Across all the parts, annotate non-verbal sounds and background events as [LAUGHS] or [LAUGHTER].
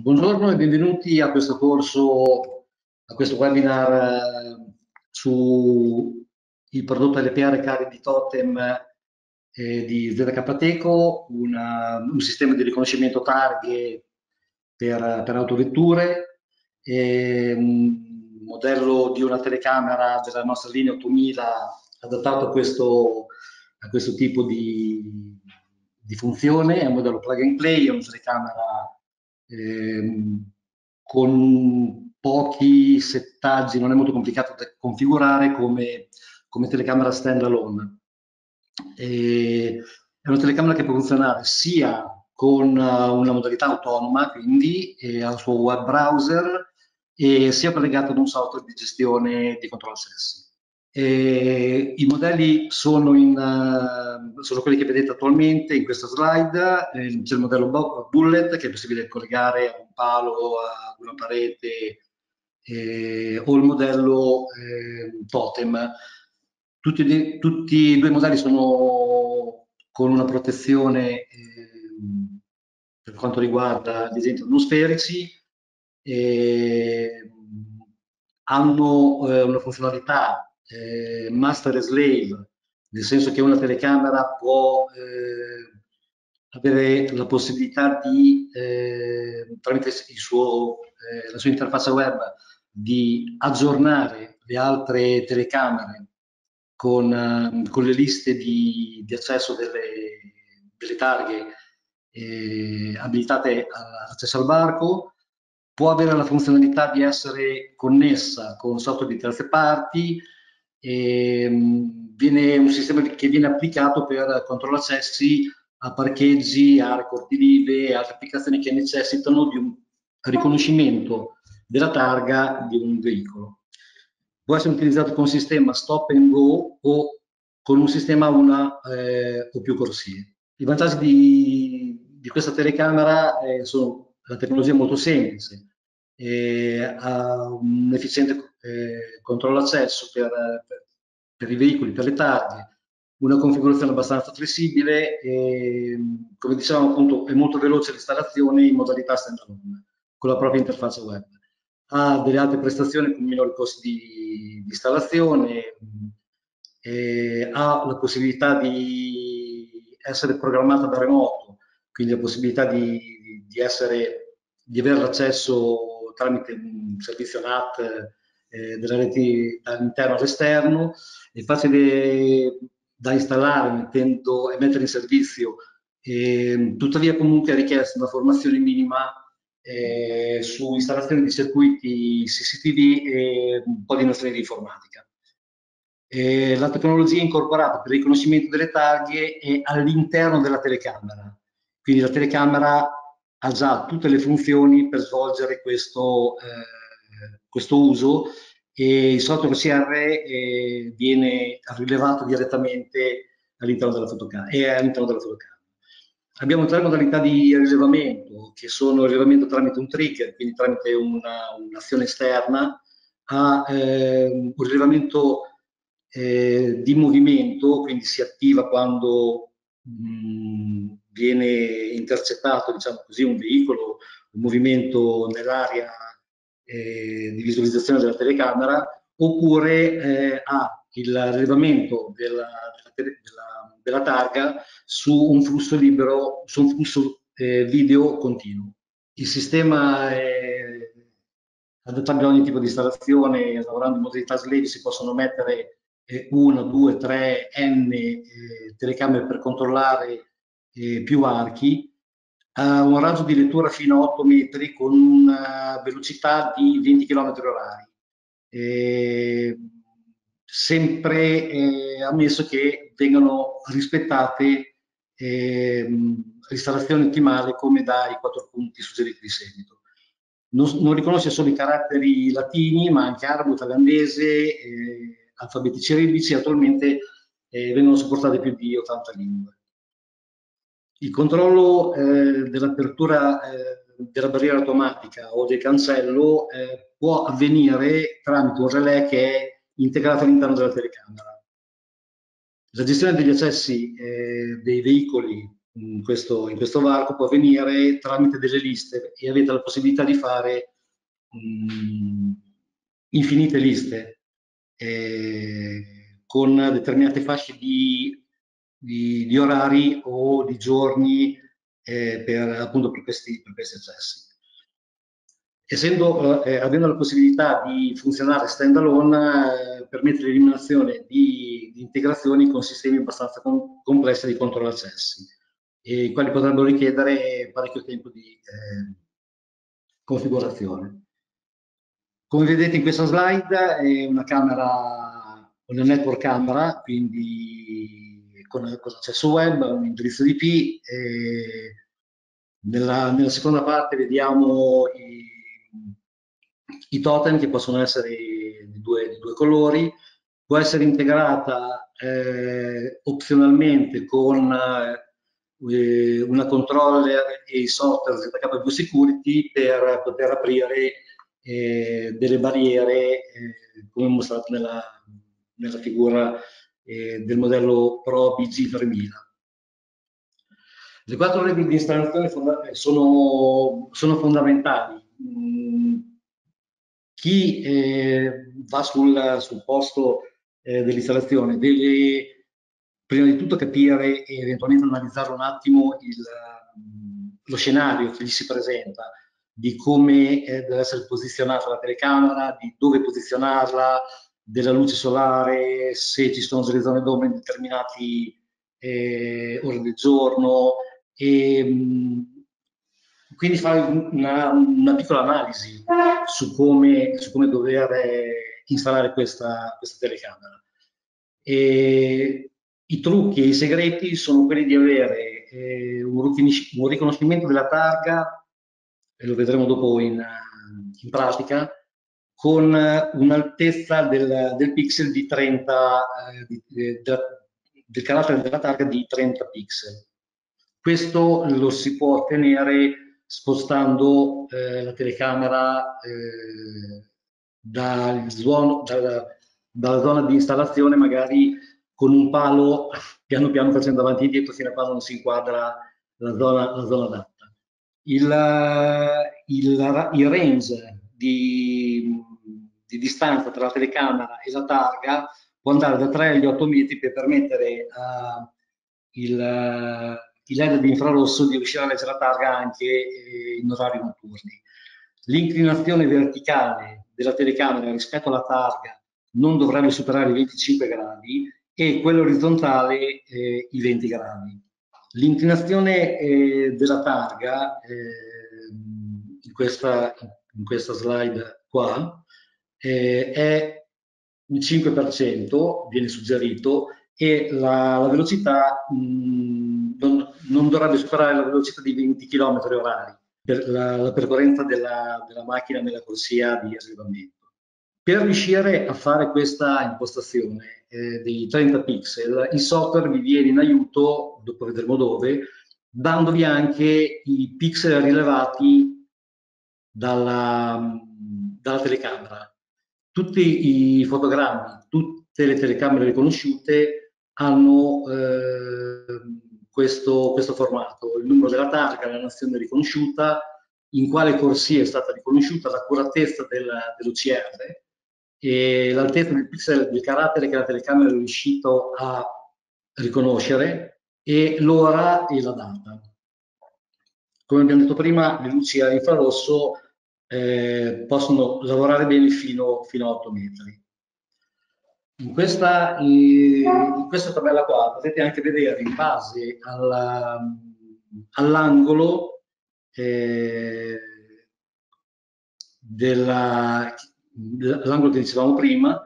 Buongiorno e benvenuti a questo corso, a questo webinar eh, su il prodotto LPR Cari di Totem eh, di ZK Teco, una, un sistema di riconoscimento targhe per, per autovetture, e un modello di una telecamera della nostra linea 8000 adattato a questo, a questo tipo di, di funzione, è un modello plug and play, è una telecamera Ehm, con pochi settaggi, non è molto complicato da configurare come, come telecamera standalone. E è una telecamera che può funzionare sia con una modalità autonoma, quindi al suo web browser, e sia collegata ad un software di gestione di controllo accessi. E I modelli sono, in, uh, sono, quelli che vedete attualmente in questa slide, eh, c'è il modello Bullet che è possibile collegare a un palo, a una parete, eh, o il modello eh, Totem. Tutti, tutti, e due modelli sono con una protezione ehm, per quanto riguarda gli agenti atmosferici, hanno eh, una funzionalità eh, master e slave, nel senso che una telecamera può eh, avere la possibilità di, eh, tramite suo, eh, la sua interfaccia web, di aggiornare le altre telecamere con, uh, con le liste di, di accesso delle, delle targhe eh, abilitate all'accesso al barco, può avere la funzionalità di essere connessa con software di terze parti, e, ehm, viene un sistema che viene applicato per controllo accessi a parcheggi, a corti vive e altre applicazioni che necessitano di un riconoscimento della targa di un veicolo. Può essere utilizzato con un sistema stop and go o con un sistema una eh, o più corsie. I vantaggi di, di questa telecamera eh, sono la tecnologia molto semplice, eh, ha un efficiente controllo accesso per, per, per, i veicoli, per le targhe, una configurazione abbastanza flessibile e, come dicevamo appunto, è molto veloce l'installazione in modalità standalone con la propria interfaccia web. Ha delle altre prestazioni con minori costi di, di installazione, eh, ha la possibilità di essere programmata da remoto, quindi la possibilità di, di, essere, di avere l'accesso tramite un servizio NAT eh, della rete dall'interno all'esterno, è facile da installare mettendo, e mettere in servizio, eh, tuttavia comunque è richiesta una formazione minima eh, su installazione di circuiti CCTV e un po' di nozioni di informatica. Eh, la tecnologia incorporata per il riconoscimento delle targhe è all'interno della telecamera, quindi la telecamera ha già tutte le funzioni per svolgere questo, eh, questo uso e il software CR eh, viene rilevato direttamente all'interno della fotocamera. All'interno della fotocamera. Abbiamo tre modalità di rilevamento, che sono il rilevamento tramite un trigger, quindi tramite un'azione un esterna, a eh, un rilevamento eh, di movimento, quindi si attiva quando mh, viene intercettato, diciamo così, un veicolo, un movimento nell'area eh, di visualizzazione della telecamera, oppure eh, ha il rilevamento della, della, della, della, targa su un flusso libero, su un flusso eh, video continuo. Il sistema è adattabile a ogni tipo di installazione, lavorando in modalità slave si possono mettere eh, una, due, tre, n eh, telecamere per controllare eh, più archi, ha un raggio di lettura fino a 8 metri con una velocità di 20 km orari. Eh, sempre eh, ammesso che vengano rispettate eh, l'installazione ottimale come dai quattro punti suggeriti di seguito. Non, non, riconosce solo i caratteri latini, ma anche arabo, thailandese, eh, alfabeti cirillici, attualmente eh, vengono supportate più di 80 lingue. Il controllo eh, dell'apertura eh, della barriera automatica o del cancello eh, può avvenire tramite un relè che è integrato all'interno della telecamera. La gestione degli accessi eh, dei veicoli in questo, in questo varco può avvenire tramite delle liste e avete la possibilità di fare mh, infinite liste eh, con determinate fasce di, di, di, orari o di giorni eh, per, appunto per questi, per questi accessi. Essendo, eh, avendo la possibilità di funzionare stand-alone, eh, permette l'eliminazione di, di, integrazioni con sistemi abbastanza com complessi di controllo accessi, i quali potrebbero richiedere parecchio tempo di eh, configurazione. Come vedete in questa slide è una camera, una network camera, quindi con, con accesso web, un indirizzo IP. Nella, nella, seconda parte vediamo i, i, totem che possono essere di due, di due colori. Può essere integrata eh, opzionalmente con eh, una controller e i software ZKV Security per poter aprire eh, delle barriere eh, come mostrato nella, nella figura eh, del modello Pro BG3000. Le quattro regole di installazione sono, sono fondamentali. Mm, chi eh, va sul, sul posto eh, dell'installazione deve prima di tutto capire e eventualmente analizzare un attimo il, lo scenario che gli si presenta, di come eh, deve essere posizionata la telecamera, di dove posizionarla, della luce solare, se ci sono delle zone d'ombra in determinati eh, ore del giorno. E, mh, quindi fare una, una, piccola analisi su come, su come dover eh, installare questa, questa telecamera. E I trucchi e i segreti sono quelli di avere eh, un riconoscimento della targa e lo vedremo dopo in, in pratica, con un'altezza del, del, pixel di 30, eh, di, de, del carattere della targa di 30 pixel. Questo lo si può ottenere spostando eh, la telecamera eh, dal suono, dalla, dalla zona di installazione magari con un palo piano piano facendo avanti e dietro fino a quando non si inquadra la zona, la zona data il, il, il range di, di, distanza tra la telecamera e la targa può andare da 3 agli 8 metri per permettere uh, il, il LED di infrarosso di riuscire a leggere la targa anche eh, in orari notturni. L'inclinazione verticale della telecamera rispetto alla targa non dovrebbe superare i 25 gradi e quella orizzontale eh, i 20 gradi. L'inclinazione eh, della targa eh, in, questa, in, questa, slide qua eh, è il 5%, viene suggerito, e la, la velocità mh, non, non, dovrebbe superare la velocità di 20 km orari per la, la percorrenza della, della macchina nella corsia di arrivamento. Per riuscire a fare questa impostazione eh, dei 30 pixel, il software vi viene in aiuto, dopo vedremo dove, dandovi anche i pixel rilevati dalla, dalla telecamera. Tutti i fotogrammi, tutte le telecamere riconosciute hanno eh, questo, questo, formato, il numero della targa, la nazione riconosciuta, in quale corsia è stata riconosciuta, l'accuratezza dell'OCR, e l'altezza del pixel del carattere che la telecamera è riuscito a riconoscere e l'ora e la data. Come abbiamo detto prima, le luci a infrarosso eh, possono lavorare bene fino, fino, a 8 metri. In questa, in questa, tabella qua potete anche vedere in base all'angolo eh, della, l'angolo che dicevamo prima,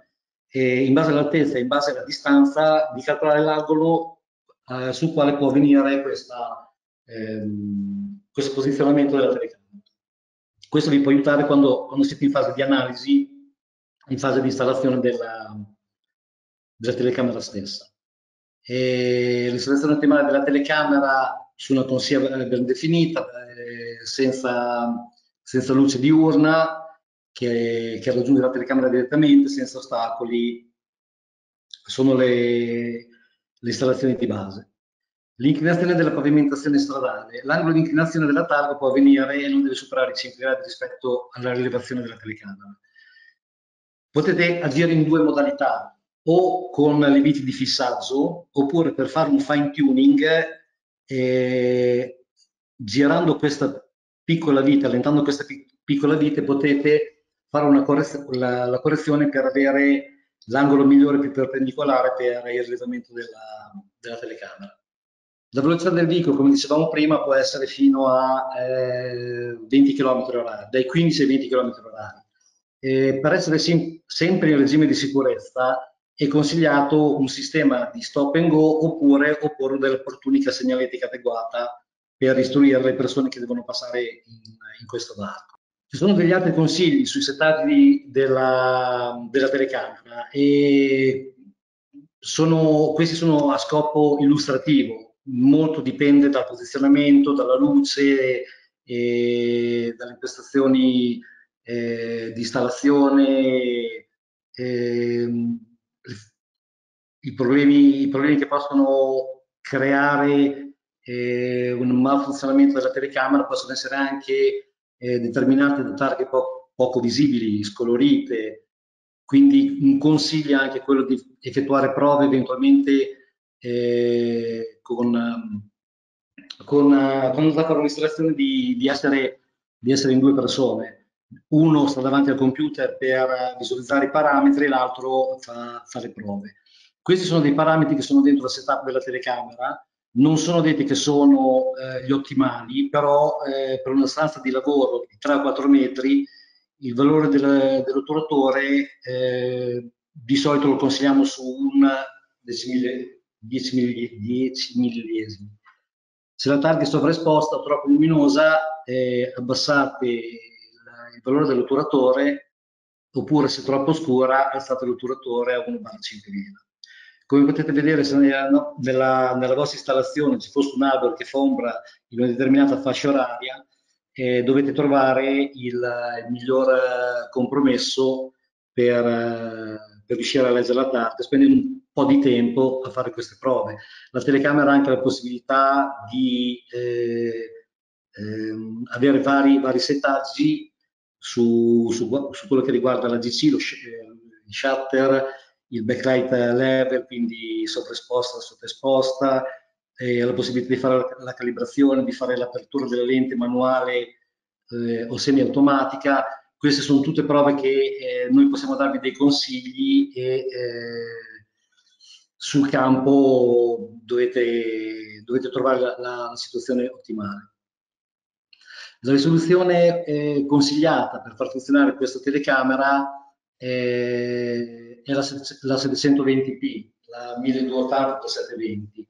e in base all'altezza e in base alla distanza di calcolare l'angolo eh, sul quale può avvenire questa, ehm, questo posizionamento della telecamera. Questo vi può aiutare quando, quando, siete in fase di analisi, in fase di installazione della, della telecamera stessa. L'installazione ottimale della telecamera su una consiglia ben definita, eh, senza, senza luce diurna, che, che raggiunge la telecamera direttamente senza ostacoli, sono le, le installazioni di base. L'inclinazione della pavimentazione stradale. L'angolo di inclinazione della targa può avvenire e non deve superare i 5 gradi rispetto alla rilevazione della telecamera. Potete agire in due modalità, o con le viti di fissaggio, oppure per fare un fine tuning, eh, girando questa piccola vite, allentando questa piccola vite, potete fare una correz la, la correzione per avere l'angolo migliore più perpendicolare per il rilevamento della, della telecamera. La velocità del veicolo, come dicevamo prima, può essere fino a eh, 20 km h dai 15 ai 20 km h eh, per essere sempre in regime di sicurezza è consigliato un sistema di stop and go oppure opporre dell'opportunica segnaletica adeguata per istruire le persone che devono passare in, in questo varco. Ci sono degli altri consigli sui settaggi della, della telecamera e sono, questi sono a scopo illustrativo, molto dipende dal posizionamento, dalla luce, dalle impostazioni eh, di installazione, eh, i, problemi, i, problemi, che possono creare eh, un malfunzionamento della telecamera possono essere anche eh, determinate da targhe po poco visibili, scolorite, quindi un consiglio è anche quello di effettuare prove eventualmente eh, con, con, con la dimostrazione di, di, essere, di essere in due persone. Uno sta davanti al computer per visualizzare i parametri, l'altro fa, fa le prove. Questi sono dei parametri che sono dentro il setup della telecamera, non sono detti che sono eh, gli ottimali, però eh, per una stanza di lavoro di 3-4 metri il valore del, dell'otturatore eh, di solito lo consigliamo su un decimile, 10, 10 millesimi. Se la targa è sovraesposta o troppo luminosa, eh, abbassate il, il valore dell'otturatore, oppure se troppo scura, alzate l'otturatore a 1 5 Come potete vedere, se nella, nella, nella, vostra installazione ci fosse un albero che fa ombra in una determinata fascia oraria, eh, dovete trovare il, il miglior compromesso per, per riuscire a leggere la targa, spendendo un po' di tempo a fare queste prove. La telecamera ha anche la possibilità di eh, eh, avere vari, vari settaggi su, su, su, quello che riguarda la GC, lo eh, il shutter, il backlight level, quindi sovraesposta, sottoesposta, eh, la possibilità di fare la, la calibrazione, di fare l'apertura della lente manuale eh, o semiautomatica. Queste sono tutte prove che eh, noi possiamo darvi dei consigli e eh, sul campo dovete, dovete trovare la, la, situazione ottimale. La risoluzione eh, consigliata per far funzionare questa telecamera eh, è la, la 720p, la 1280-720.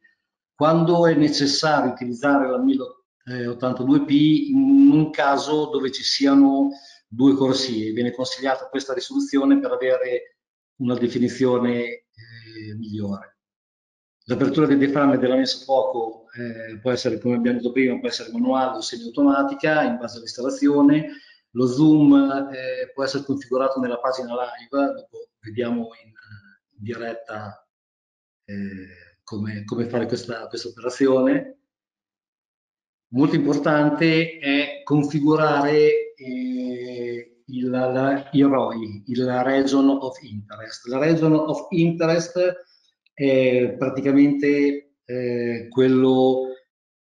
Quando è necessario utilizzare la 1082p, in un caso dove ci siano due corsie, viene consigliata questa risoluzione per avere una definizione migliore. L'apertura del diaframma e della messa a fuoco eh, può essere, come abbiamo detto prima, può essere manuale o semiautomatica in base all'installazione. Lo zoom eh, può essere configurato nella pagina live, dopo vediamo in, in diretta eh, come, come, fare questa, questa operazione. Molto importante è configurare eh, il, la, il ROI, il Region of Interest. La Region of Interest è praticamente eh, quello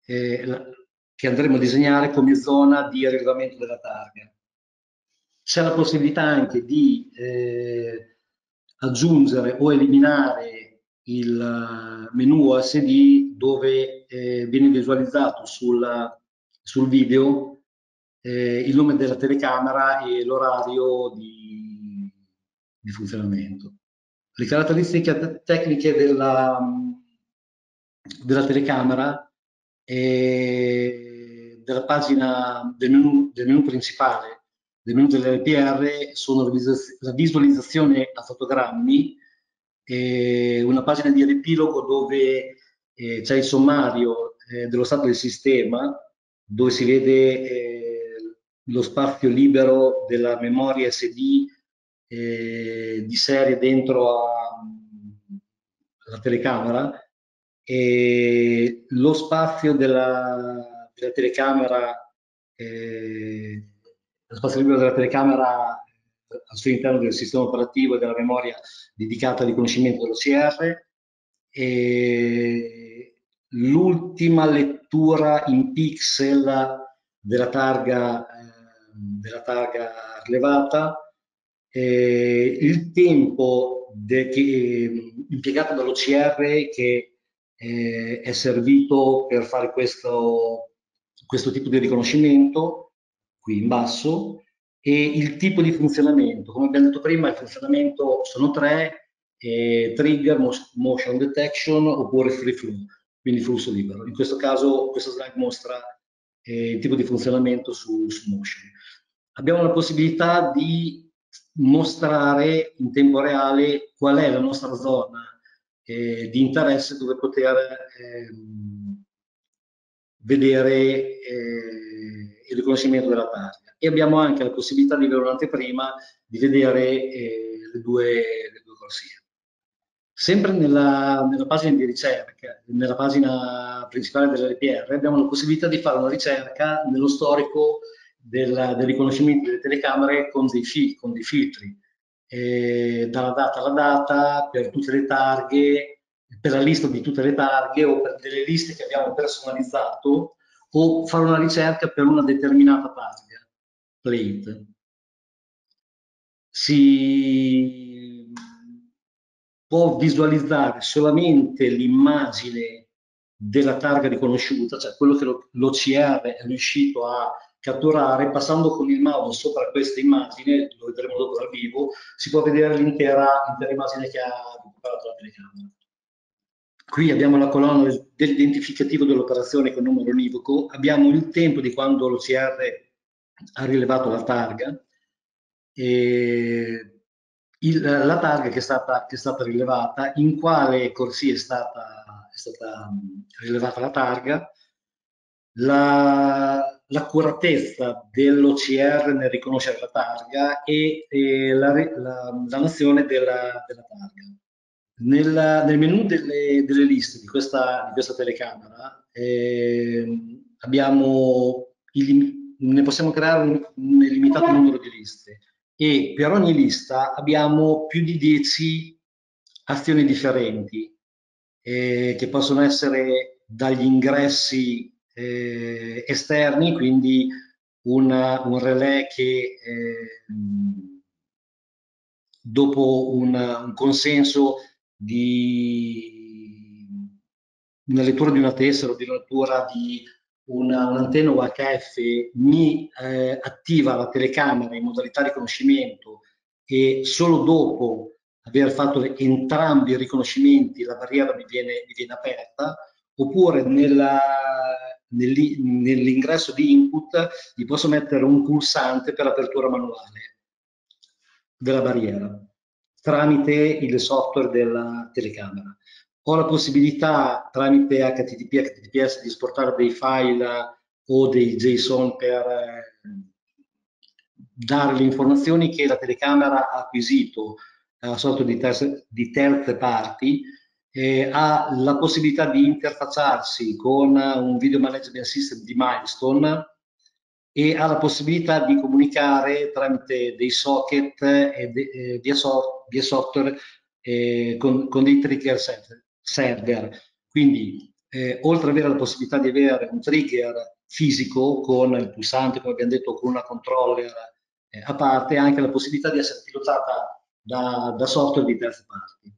eh, che andremo a disegnare come zona di rilevamento della targa. C'è la possibilità anche di eh, aggiungere o eliminare il menu OSD dove eh, viene visualizzato sul, sul video eh, il nome della telecamera e l'orario di, di, funzionamento. Le caratteristiche tecniche della, della telecamera e della pagina del menu, del menu principale, del menu dell'LPR, sono la visualizzazione a fotogrammi, e una pagina di riepilogo dove eh, c'è il sommario eh, dello stato del sistema, dove si vede eh, lo spazio libero della memoria SD eh, di serie dentro alla telecamera e lo spazio della, della telecamera, eh, lo spazio libero della telecamera al suo interno del sistema operativo e della memoria dedicata al riconoscimento dell'OCR. L'ultima lettura in pixel della targa, eh, della targa rilevata, eh, il tempo de, che, impiegato dall'OCR che eh, è servito per fare questo, questo tipo di riconoscimento, qui in basso, e il tipo di funzionamento. Come abbiamo detto prima, il funzionamento sono tre, eh, trigger, motion detection oppure free flow, quindi flusso libero. In questo caso questo slide mostra eh, il tipo di funzionamento su, su motion. Abbiamo la possibilità di mostrare in tempo reale qual è la nostra zona eh, di interesse dove poter ehm, vedere eh, il riconoscimento della targa e abbiamo anche la possibilità di avere un'anteprima di vedere eh, le, due, le, due, corsie. Sempre nella, nella, pagina di ricerca, nella pagina principale dell'LPR, abbiamo la possibilità di fare una ricerca nello storico del, del riconoscimento delle telecamere con dei, fil, con dei filtri, eh, dalla data alla data, per tutte le targhe, per la lista di tutte le targhe o per delle liste che abbiamo personalizzato o fare una ricerca per una determinata targa plate. Si può visualizzare solamente l'immagine della targa riconosciuta, cioè quello che l'OCR è riuscito a catturare, passando con il mouse sopra questa immagine, lo vedremo dopo dal vivo, si può vedere l'intera immagine che ha recuperato la telecamera. Qui abbiamo la colonna dell'identificativo dell'operazione con numero univoco, abbiamo il tempo di quando l'OCR ha rilevato la targa e il, la targa che è, stata, che è, stata, rilevata, in quale corsia è stata, è stata rilevata la targa, l'accuratezza dell'OCR nel riconoscere la targa e, e la, la, la, nazione della, della targa. Nel, nel menu delle, delle, liste di questa, di questa telecamera eh, abbiamo il, ne possiamo creare un, un illimitato numero di liste e per ogni lista abbiamo più di 10 azioni differenti eh, che possono essere dagli ingressi eh, esterni, quindi una, un relè che eh, dopo un, un consenso di una lettura di una tessera o di una lettura di un'antenna un UHF mi eh, attiva la telecamera in modalità riconoscimento e solo dopo aver fatto entrambi i riconoscimenti la barriera mi viene, mi viene aperta, oppure nell'ingresso di input gli posso mettere un pulsante per apertura manuale della barriera tramite il software della telecamera ho la possibilità tramite HTTP e HTTPS di esportare dei file o dei JSON per eh, dare le informazioni che la telecamera ha acquisito a sorta di, terze, di terze parti eh, ha la possibilità di interfacciarsi con un video management system di Milestone e ha la possibilità di comunicare tramite dei socket e de, eh, via, so, via, software eh, con, con, dei trigger set server. Quindi, eh, oltre ad avere la possibilità di avere un trigger fisico con il pulsante, come abbiamo detto, con una controller eh, a parte, anche la possibilità di essere pilotata da, da software di terze parti.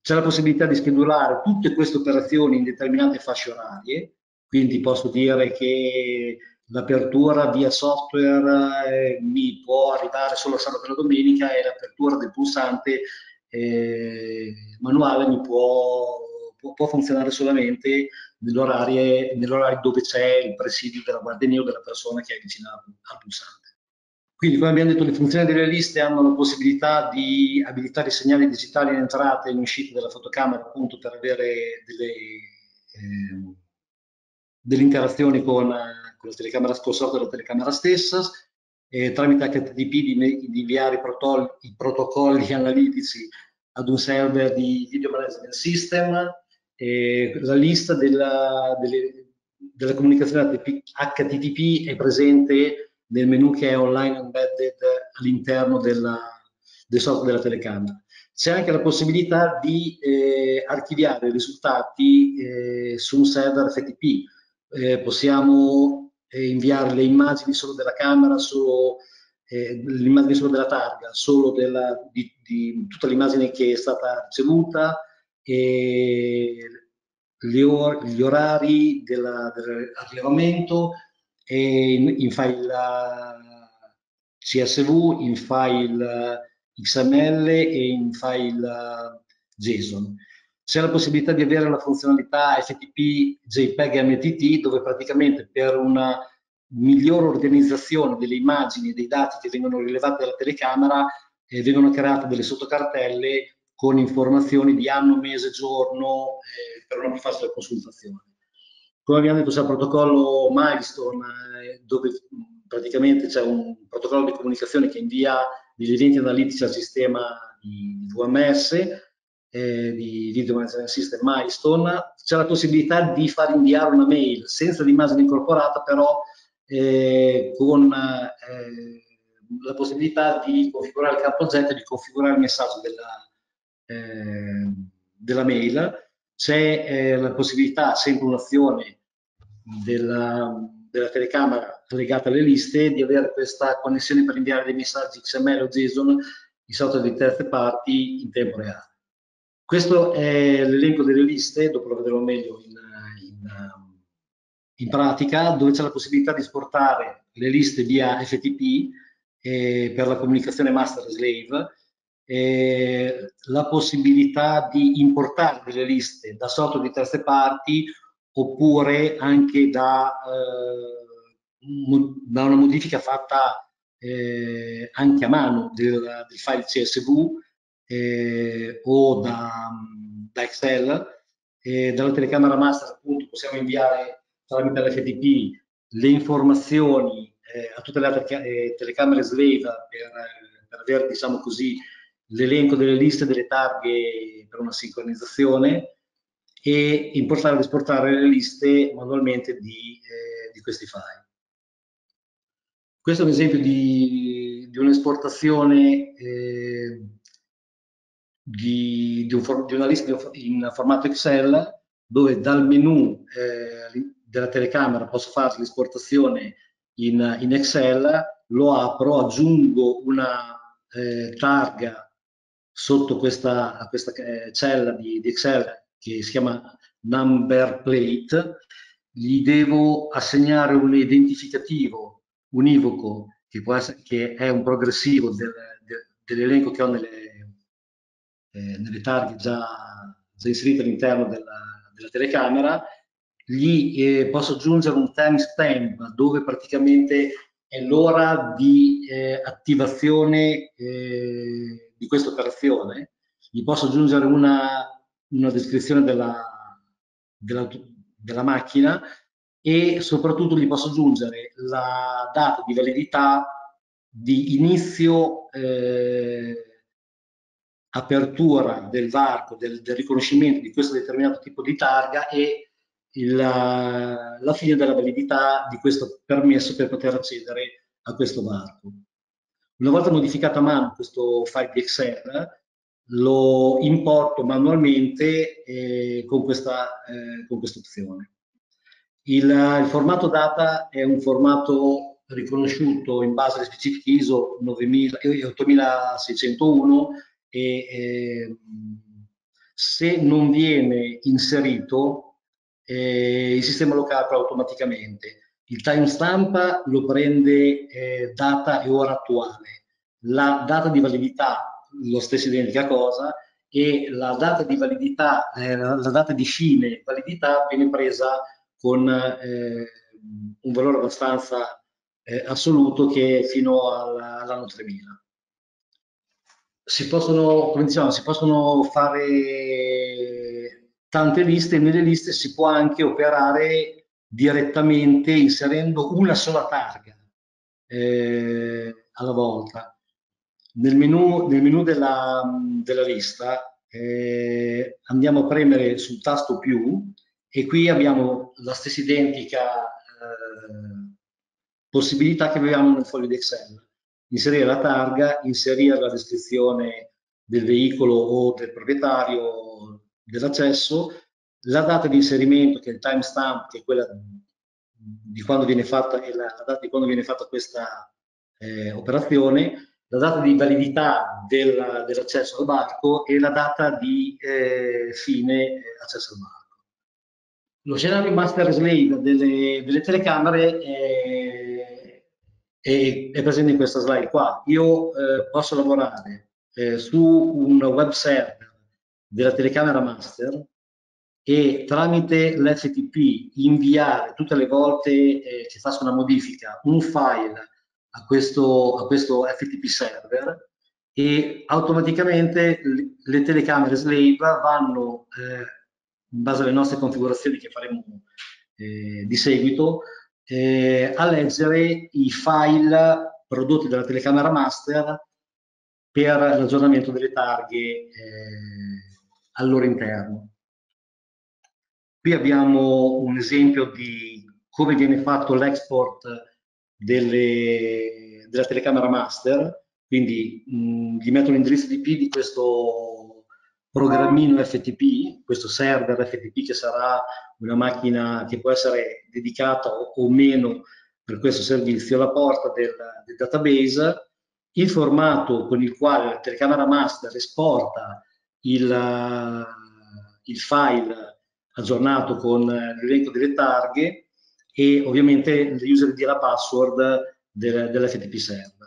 C'è la possibilità di schedulare tutte queste operazioni in determinate fasce orarie, quindi posso dire che l'apertura via software eh, mi può arrivare solo sabato e domenica e l'apertura del pulsante eh, manuale mi può, può, può funzionare solamente nell'orario nell dove c'è il presidio della guardia o della persona che è vicina al pulsante. Quindi, come abbiamo detto, le funzioni delle liste hanno la possibilità di abilitare i segnali digitali in entrata e in uscita della fotocamera, appunto per avere delle, eh, delle interazioni con, con, la telecamera scorsa della telecamera stessa, eh, tramite HTTP di, di inviare i, protocolli, i protocolli [LAUGHS] analitici ad un server di video management system eh, la lista della, delle, della comunicazione HTTP è presente nel menu che è online embedded all'interno del software della telecamera. C'è anche la possibilità di eh, archiviare i risultati eh, su un server FTP. Eh, possiamo eh, inviare le immagini solo della camera, solo eh, l'immagine solo della targa, solo della, di, di tutta l'immagine che è stata ricevuta, e gli, or gli orari della, del rilevamento e in, in file CSV, in file XML e in file JSON. C'è la possibilità di avere la funzionalità FTP JPEG MTT dove praticamente per una migliore organizzazione delle immagini e dei dati che vengono rilevati dalla telecamera eh, vengono create delle sottocartelle con informazioni di anno, mese, giorno eh, per una più facile consultazione. Come abbiamo detto c'è il protocollo Milestone eh, dove praticamente c'è un protocollo di comunicazione che invia degli eventi analitici al sistema di, VMS, eh, di Video Management System Milestone. C'è la possibilità di far inviare una mail senza l'immagine incorporata, però eh, con eh, la possibilità di configurare il campo oggetto e di configurare il messaggio della, eh, della mail. C'è eh, la possibilità, sempre un'azione della, della telecamera legata alle liste, di avere questa connessione per inviare dei messaggi XML o JSON di software di terze parti in tempo reale. Questo è l'elenco delle liste, dopo lo vedrò meglio in, in, in pratica, dove c'è la possibilità di esportare le liste via FTP eh, per la comunicazione master-slave, eh, la possibilità di importare delle liste da software di terze parti oppure anche da, eh, da una modifica fatta eh, anche a mano del, del file CSV eh, o da, da Excel. dalla telecamera master appunto possiamo inviare tramite l'FTP le informazioni eh, a tutte le altre eh, telecamere slave per, per avere diciamo così l'elenco delle liste delle targhe per una sincronizzazione e importare ed esportare le liste manualmente di, eh, di questi file. Questo è un esempio di, di un'esportazione eh, di, di, un, di, una lista in formato Excel dove dal menu eh, della telecamera posso fare l'esportazione in, in, Excel, lo apro, aggiungo una eh, targa sotto questa, questa eh, cella di, di Excel che si chiama number plate, gli devo assegnare un identificativo univoco che, essere, che è un progressivo del, del, dell'elenco che ho nelle, eh, nelle targhe già, già inserite all'interno della, della, telecamera, gli eh, posso aggiungere un timestamp dove praticamente è l'ora di eh, attivazione eh, di questa operazione, gli posso aggiungere una una descrizione della, della, della macchina e soprattutto gli posso aggiungere la data di validità di inizio eh, apertura del varco, del, del, riconoscimento di questo determinato tipo di targa e il, la fine della validità di questo permesso per poter accedere a questo varco. Una volta modificato a mano questo file di Excel, lo importo manualmente eh, con, questa, eh, con questa opzione. Il, il, formato data è un formato riconosciuto in base alle specifiche ISO 9000, 8601 e eh, se non viene inserito eh, il sistema lo calcola automaticamente. Il timestamp lo prende eh, data e ora attuale. La data di validità lo stesso identica cosa e la data di validità, eh, la data di fine validità viene presa con eh, un valore abbastanza eh, assoluto che è fino all'anno 3000. Si possono, diciamo, si possono fare tante liste, nelle liste si può anche operare direttamente inserendo una sola targa eh, alla volta nel menu, nel menu della, della, lista eh, andiamo a premere sul tasto più e qui abbiamo la stessa identica eh, possibilità che avevamo nel foglio di Excel. Inserire la targa, inserire la descrizione del veicolo o del proprietario dell'accesso, la data di inserimento che è il timestamp, che è quella di quando viene fatta, la, la data di quando viene fatta questa eh, operazione, la data di validità del, dell'accesso al barco e la data di eh, fine eh, accesso al barco. Lo scenario master slave delle, delle telecamere è, è, è, presente in questa slide qua. Io eh, posso lavorare eh, su un web server della telecamera master e tramite l'FTP inviare tutte le volte eh, che faccio una modifica un file a questo, a questo FTP server e automaticamente le telecamere slave vanno, eh, in base alle nostre configurazioni che faremo eh, di seguito, eh, a leggere i file prodotti dalla telecamera master per l'aggiornamento delle targhe eh, al loro interno. Qui abbiamo un esempio di come viene fatto l'export della telecamera master, quindi mh, gli metto l'indirizzo IP di questo programmino FTP, questo server FTP che sarà una macchina che può essere dedicata o, meno per questo servizio, la porta del, del, database, il formato con il quale la telecamera master esporta il, il file aggiornato con l'elenco delle targhe e ovviamente l'user ID e la password del, dell'FTP server.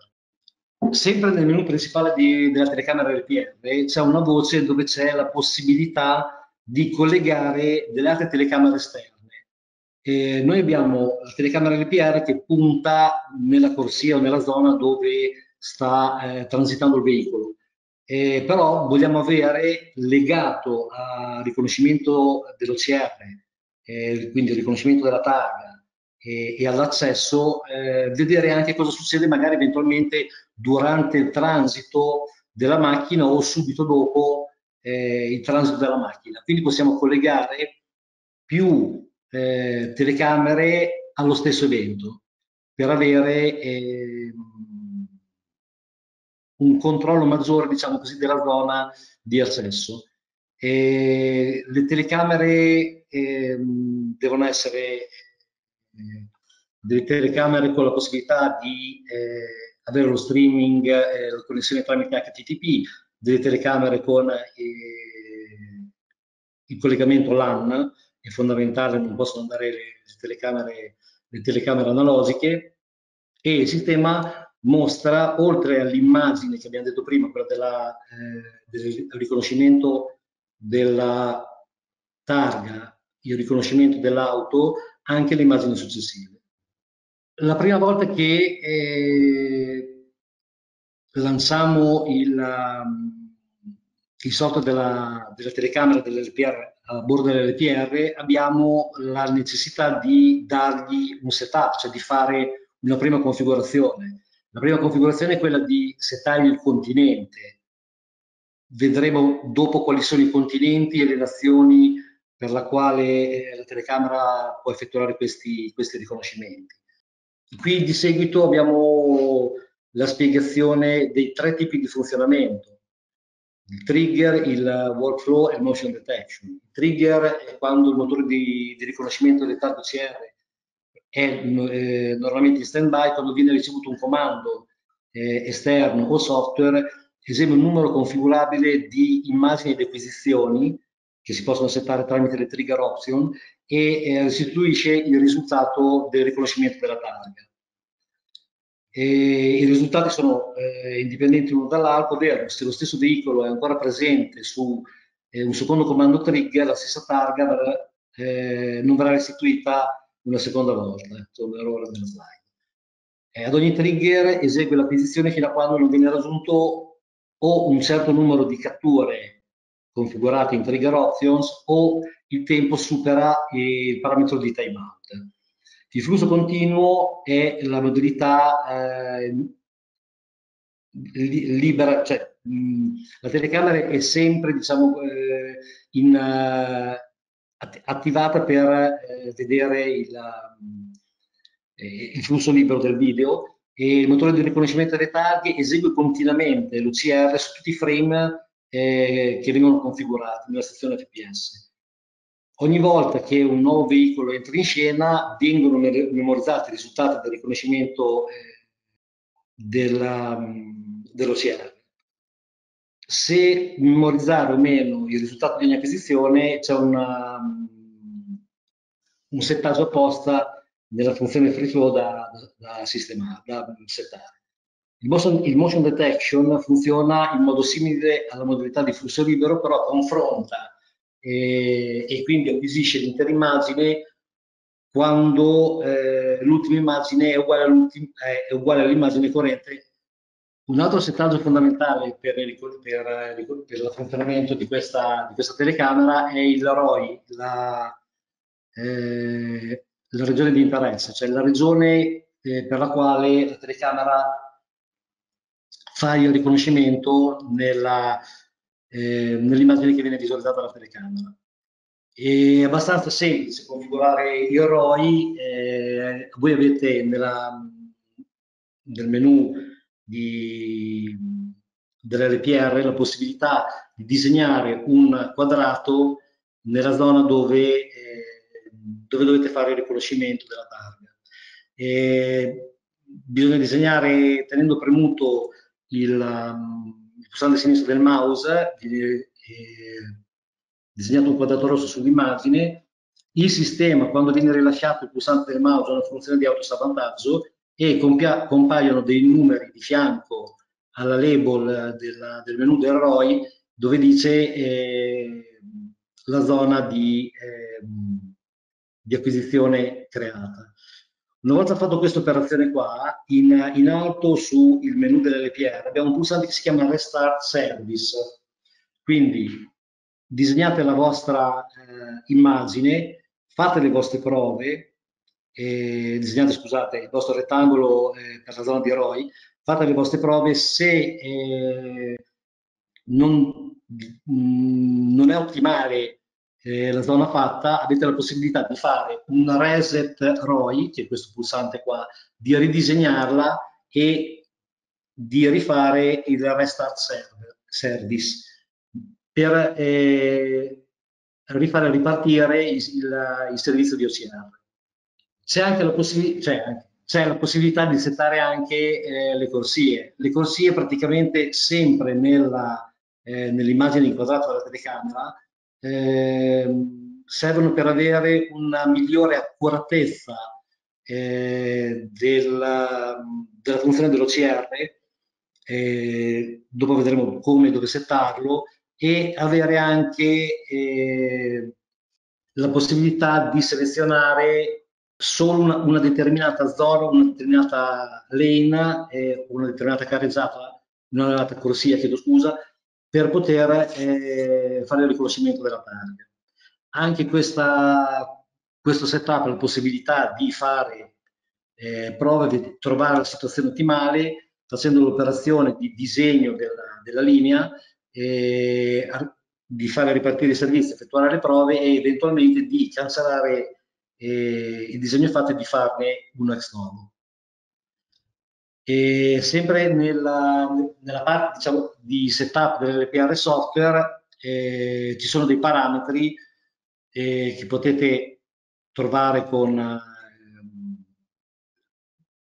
Sempre nel menu principale di, della telecamera RPR c'è una voce dove c'è la possibilità di collegare delle altre telecamere esterne. E noi abbiamo la telecamera RPR che punta nella corsia o nella zona dove sta eh, transitando il veicolo eh, però vogliamo avere legato al riconoscimento dell'OCR, eh, quindi il riconoscimento della targa e, e all'accesso, eh, vedere anche cosa succede magari eventualmente durante il transito della macchina o subito dopo eh, il transito della macchina. Quindi possiamo collegare più eh, telecamere allo stesso evento per avere eh, un controllo maggiore, diciamo così, della zona di accesso. E le telecamere eh, devono essere delle telecamere con la possibilità di eh, avere lo streaming, eh, la connessione tramite HTTP, delle telecamere con eh, il collegamento LAN, è fondamentale, non possono andare le, le, telecamere, le telecamere analogiche, e il sistema mostra, oltre all'immagine che abbiamo detto prima, quella della, eh, del riconoscimento della targa, il riconoscimento dell'auto, anche le immagini successive. La prima volta che eh, lanciamo il, um, il software della, della telecamera dell'LPR a bordo dell'LPR abbiamo la necessità di dargli un setup, cioè di fare una prima configurazione la prima configurazione è quella di settare il continente. Vedremo dopo quali sono i continenti e le nazioni per la quale eh, la telecamera può effettuare questi, questi riconoscimenti. Qui di seguito abbiamo la spiegazione dei tre tipi di funzionamento. Il trigger, il workflow e il motion detection. Il trigger è quando il motore di, di riconoscimento del target CR è eh, normalmente in stand-by quando viene ricevuto un comando eh, esterno o software, esempio un numero configurabile di immagini di acquisizioni che si possono settare tramite le trigger option e eh, restituisce il risultato del riconoscimento della targa. E I risultati sono eh, indipendenti l'uno dall'altro, ovvero se lo stesso veicolo è ancora presente su eh, un secondo comando trigger, la stessa targa verrà, eh, non verrà restituita una seconda volta, tornerò ora nella slide. Eh, ad ogni trigger esegue l'acquisizione fino a quando non viene raggiunto o un certo numero di catture configurate in trigger options o il tempo supera il parametro di timeout. Il flusso continuo è la modalità eh, libera, cioè mh, la telecamera è sempre diciamo, eh, in, uh, attivata per eh, vedere il, eh, il, flusso libero del video e il motore di riconoscimento delle targhe esegue continuamente l'UCR su tutti i frame eh, che vengono configurati nella stazione FPS. Ogni volta che un nuovo veicolo entra in scena vengono memorizzati i risultati del riconoscimento eh, dell'OCR. Se memorizzare o meno il risultato di ogni acquisizione c'è un settaggio apposta nella funzione free flow da, da, da sistemare, da settare. Il motion, il motion, detection funziona in modo simile alla modalità di flusso libero, però confronta e, e quindi acquisisce l'intera immagine quando eh, l'ultima immagine è uguale, è uguale all'immagine corrente. Un altro settaggio fondamentale per, per, per il funzionamento di questa, di questa, telecamera è il ROI, la, eh, la regione di interesse, cioè la regione eh, per la quale la telecamera fa il riconoscimento eh, nell'immagine che viene visualizzata dalla telecamera. È abbastanza semplice configurare i ROI, eh, voi avete nella, nel menu dell'RPR la possibilità di disegnare un quadrato nella zona dove, eh, dove dovete fare il riconoscimento della targa. E bisogna disegnare tenendo premuto il, pulsante sinistro del mouse viene eh, disegnato un quadrato rosso sull'immagine, il sistema quando viene rilasciato il pulsante del mouse ha una funzione di autosalvataggio e compaiono dei numeri di fianco alla label della, del menu del ROI dove dice eh, la zona di, eh, di acquisizione creata. Una volta fatto questa operazione qua, in, in alto sul menu dell'LPR abbiamo un pulsante che si chiama Restart Service. Quindi disegnate la vostra eh, immagine, fate le vostre prove, eh, disegnate scusate il vostro rettangolo eh, per la zona di ROI, fate le vostre prove, se eh, non, mh, non è ottimale eh, la zona fatta, avete la possibilità di fare un reset ROI, che è questo pulsante qua, di ridisegnarla e di rifare il restart server, service per eh, rifare ripartire il, il, il, servizio di OCR. C'è anche la, possib cioè, la, possibilità di settare anche eh, le corsie. Le corsie praticamente sempre eh, nell'immagine inquadrata dalla telecamera eh, servono per avere una migliore accuratezza eh, della, della, funzione dell'OCR, eh, dopo vedremo come e dove settarlo, e avere anche eh, la possibilità di selezionare solo una, una, determinata zona, una determinata lane, eh, una determinata carreggiata, una determinata corsia, chiedo scusa, per poter eh, fare il riconoscimento della targa. Anche questa, questo setup ha la possibilità di fare eh, prove di trovare la situazione ottimale facendo l'operazione di disegno della, della linea, eh, di fare ripartire i servizi, effettuare le prove e eventualmente di cancellare eh, il disegno fatto e di farne uno ex novo. E sempre nella, nella parte diciamo, di setup dell'LPR software eh, ci sono dei parametri eh, che potete trovare con eh,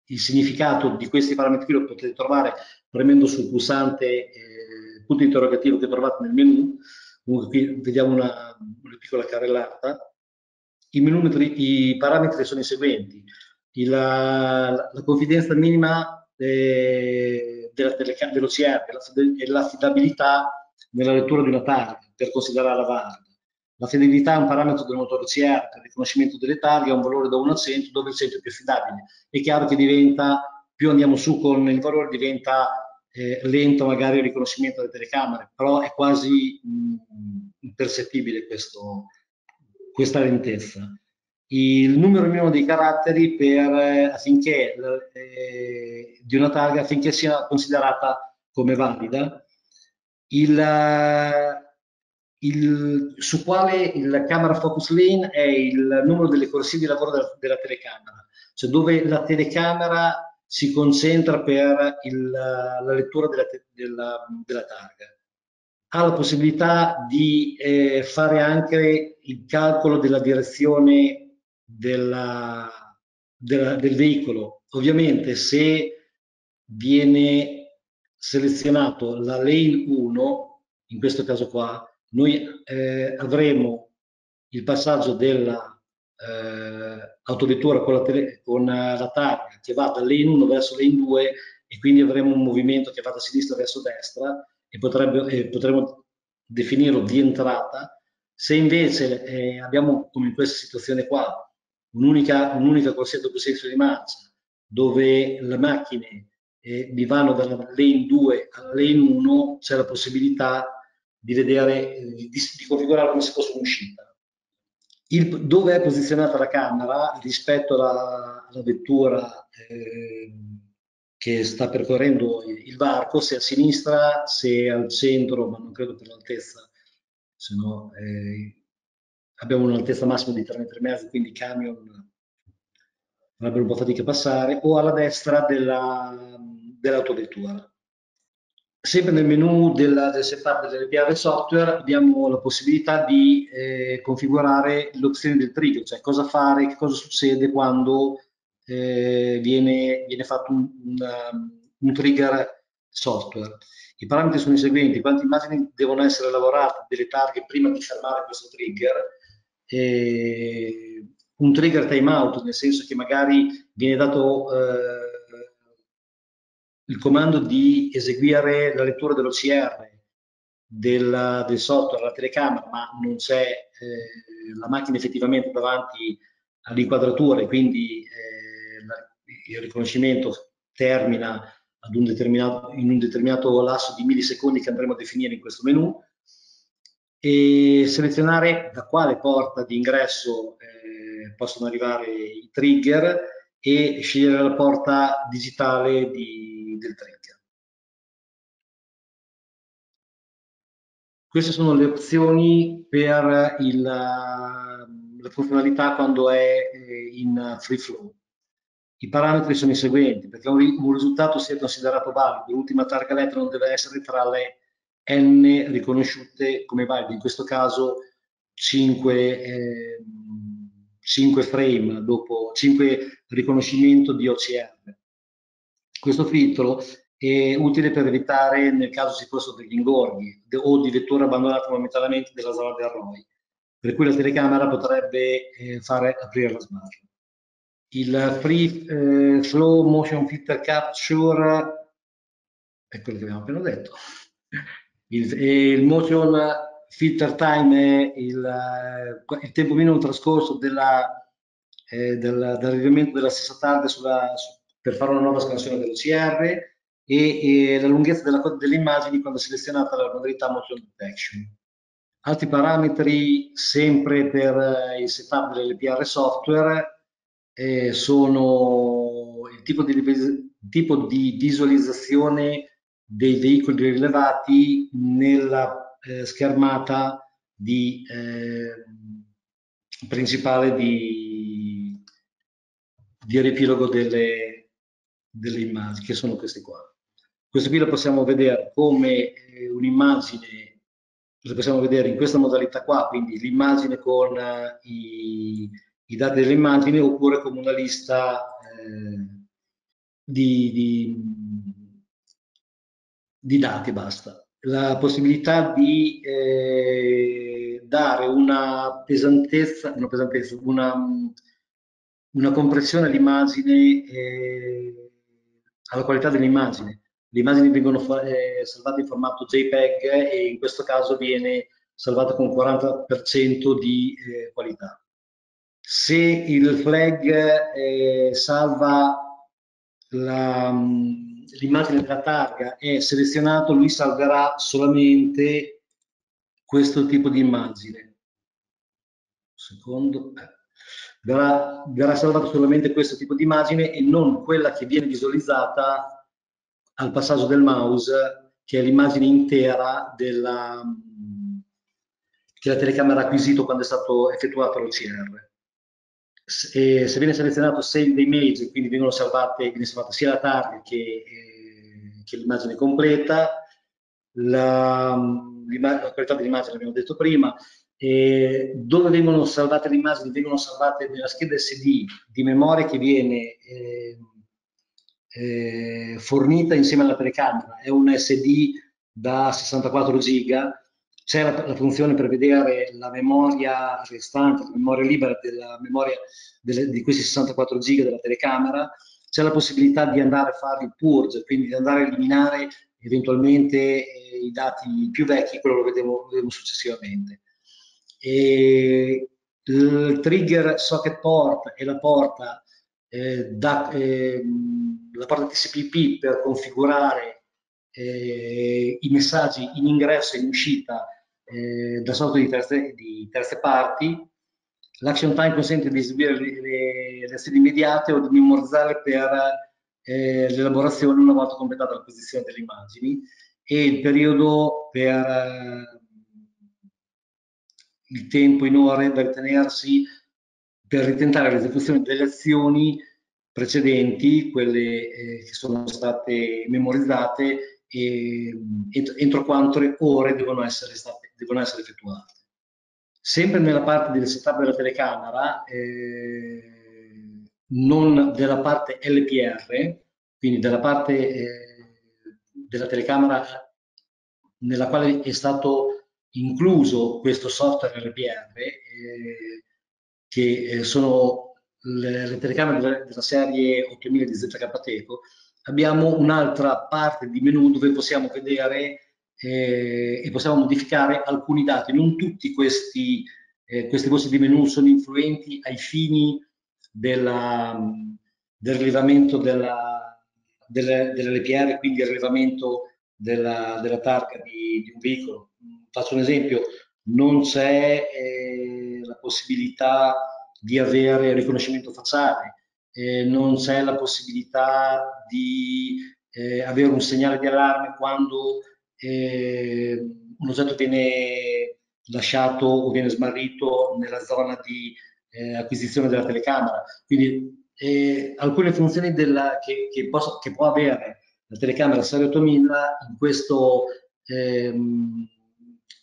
il significato di questi parametri lo potete trovare premendo sul pulsante eh, punto interrogativo che trovate nel menu. Comunque qui vediamo una, una piccola carrellata. I, i parametri sono i seguenti. La, la confidenza minima eh, dell'OCR e l'affidabilità nella lettura di una targa per considerarla valida. La fedilità è un parametro del motore OCR per il riconoscimento delle targhe, ha un valore da 1 a 100 dove il 100 è più affidabile. È chiaro che diventa, più andiamo su con il valore, diventa eh, lento magari il riconoscimento delle telecamere, però è quasi mh, impercettibile questo, questa lentezza il numero minimo dei caratteri per, eh, affinché, eh, di una targa affinché sia considerata come valida, il, il, su quale il camera focus lane è il numero delle corsie di lavoro della, della telecamera, cioè dove la telecamera si concentra per il, la lettura della, della, della, targa. Ha la possibilità di eh, fare anche il calcolo della direzione della, della, del veicolo. Ovviamente se viene selezionato la lane 1, in questo caso qua, noi eh, avremo il passaggio della eh, con la, con la targa che va da lane 1 verso lane 2 e quindi avremo un movimento che va da sinistra verso destra e, potrebbe, eh, potremo definirlo di entrata. Se invece eh, abbiamo, come in questa situazione qua, un'unica, un'unica corsia doppio senso di marcia dove le macchine eh, mi vanno dalla lane 2 alla lane 1, c'è la possibilità di vedere, eh, di, di configurare come se fosse un'uscita. Il, dove è posizionata la camera rispetto alla, alla vettura eh, che sta percorrendo il, il, varco, se a sinistra, se al centro, ma non credo per l'altezza, se no eh, abbiamo un'altezza massima di 3,5 metri, quindi camion avrebbero un po' fatica a passare, o alla destra dell'autovettura. Dell Sempre nel menu del, del setup dell'LPR software abbiamo la possibilità di eh, configurare l'opzione del trigger, cioè cosa fare, che cosa succede quando eh, viene, viene, fatto un, un, un, trigger software. I parametri sono i seguenti, quante immagini devono essere lavorate delle targhe prima di fermare questo trigger, eh, un trigger timeout, nel senso che magari viene dato eh, il comando di eseguire la lettura dell'OCR del, del, software, la telecamera, ma non c'è eh, la macchina effettivamente davanti all'inquadratura e quindi eh, il riconoscimento termina un in un determinato lasso di millisecondi che andremo a definire in questo menu e selezionare da quale porta di ingresso eh, possono arrivare i trigger e scegliere la porta digitale di del trigger. Queste sono le opzioni per il, la funzionalità quando è eh, in free flow. I parametri sono i seguenti, perché un risultato sia considerato valido, l'ultima targa lettera non deve essere tra le n riconosciute come valide, in questo caso 5, eh, 5 frame dopo 5 riconoscimento di OCR. Questo filtro è utile per evitare nel caso ci fossero degli ingorghi o di vetture abbandonate momentaneamente della zona del ROI, per cui la telecamera potrebbe eh, fare aprire la smart. Il Free eh, Flow Motion Filter Capture è quello che abbiamo appena detto. Il, il Motion Filter Time è il, eh, il tempo minimo trascorso della, eh, del, dell'arrivamento della stessa targa sulla, su, per fare una nuova scansione dell'OCR e, e la lunghezza della, delle immagini quando selezionata la modalità motion detection. Altri parametri sempre per eh, il setup dell'LPR software eh, sono il tipo di, tipo di, visualizzazione dei veicoli rilevati nella eh, schermata di, eh, principale di, di riepilogo delle, delle immagini, che sono queste qua. Questo qui lo possiamo vedere come eh, un'immagine, lo possiamo vedere in questa modalità qua, quindi l'immagine con uh, i, i, dati dell'immagine oppure come una lista eh, di, di, di, dati, basta. La possibilità di eh, dare una pesantezza, una, pesantezza, una, una compressione all'immagine eh, alla qualità dell'immagine. Le immagini vengono eh, salvate in formato JPEG e in questo caso viene salvato con 40% di eh, qualità. Se il flag eh, salva mm, l'immagine della targa è selezionato, lui salverà solamente questo tipo di immagine. secondo. Eh verrà, verrà salvato solamente questo tipo di immagine e non quella che viene visualizzata al passaggio del mouse che è l'immagine intera della, che la telecamera ha acquisito quando è stato effettuato l'OCR. Se, se viene selezionato Save the Image, quindi vengono salvate, viene salvata sia la targa che, eh, che l'immagine completa, la, la qualità dell'immagine l'abbiamo detto prima, e dove vengono salvate le immagini? Vengono salvate nella scheda SD di memoria che viene eh, eh, fornita insieme alla telecamera, è un SD da 64 giga, c'è la, la, funzione per vedere la memoria restante, la memoria libera della memoria delle, di questi 64 giga della telecamera, c'è la possibilità di andare a fare il purge, quindi di andare a eliminare eventualmente eh, i dati più vecchi, quello lo vedremo, lo vedremo successivamente. E il trigger socket port e la porta eh, da, eh, la porta TCP/IP per configurare eh, i messaggi in ingresso e in uscita eh, da sorta di terze, di terze parti. L'action time consente di eseguire le, le, azioni immediate o di memorizzare per eh, l'elaborazione una volta completata l'acquisizione delle immagini e il periodo per eh, il tempo in ore da ritenersi per ritentare l'esecuzione delle azioni precedenti, quelle eh, che sono state memorizzate e entro quante ore devono essere, state, devono essere effettuate. Sempre nella parte del setup della telecamera, eh, non della parte LPR, quindi della parte eh, della telecamera nella quale è stato incluso questo software LPR, eh, che eh, sono le, le telecamere della, della, serie 8000 di ZK Teco, abbiamo un'altra parte di menu dove possiamo vedere eh, e possiamo modificare alcuni dati. Non tutti questi, eh, queste voci di menu sono influenti ai fini della, del rilevamento della, delle, dell'LPR, quindi il rilevamento della, della targa di, di, un veicolo. Faccio un esempio, non c'è eh, la possibilità di avere riconoscimento facciale, eh, non c'è la possibilità di eh, avere un segnale di allarme quando eh, un oggetto viene lasciato o viene smarrito nella zona di eh, acquisizione della telecamera. Quindi eh, alcune funzioni della, che, che, posso, che, può avere la telecamera Serie 8000 in, questo, ehm,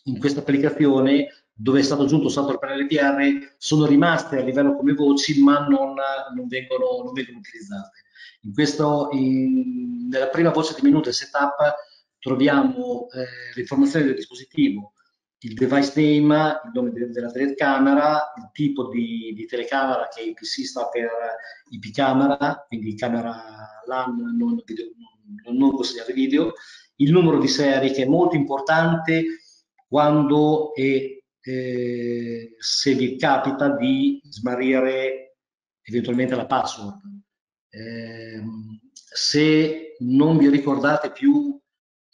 in questa applicazione dove è stato aggiunto software per LPR sono rimaste a livello come voci ma non, non, vengono, non vengono, utilizzate. In questo, in, nella prima voce di menu del setup troviamo eh, le informazioni del dispositivo, il device name, il nome de della telecamera, il tipo di, di, telecamera che IPC sta per IP camera, quindi camera LAN non, video, non, non consegnare video, il numero di serie che è molto importante quando è eh, se vi capita di smarrire eventualmente la password. Eh, se non vi ricordate più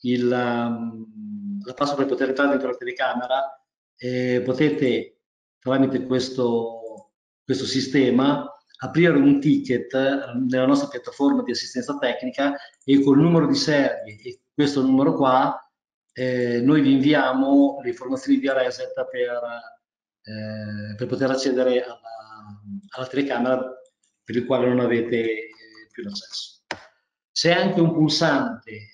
il, um, la password per poter entrare dentro la telecamera, eh, potete tramite questo, questo sistema aprire un ticket nella nostra piattaforma di assistenza tecnica e col numero di serie e questo numero qua eh, noi vi inviamo le informazioni via reset per, eh, per poter accedere alla, alla, telecamera per il quale non avete eh, più l'accesso. C'è anche un pulsante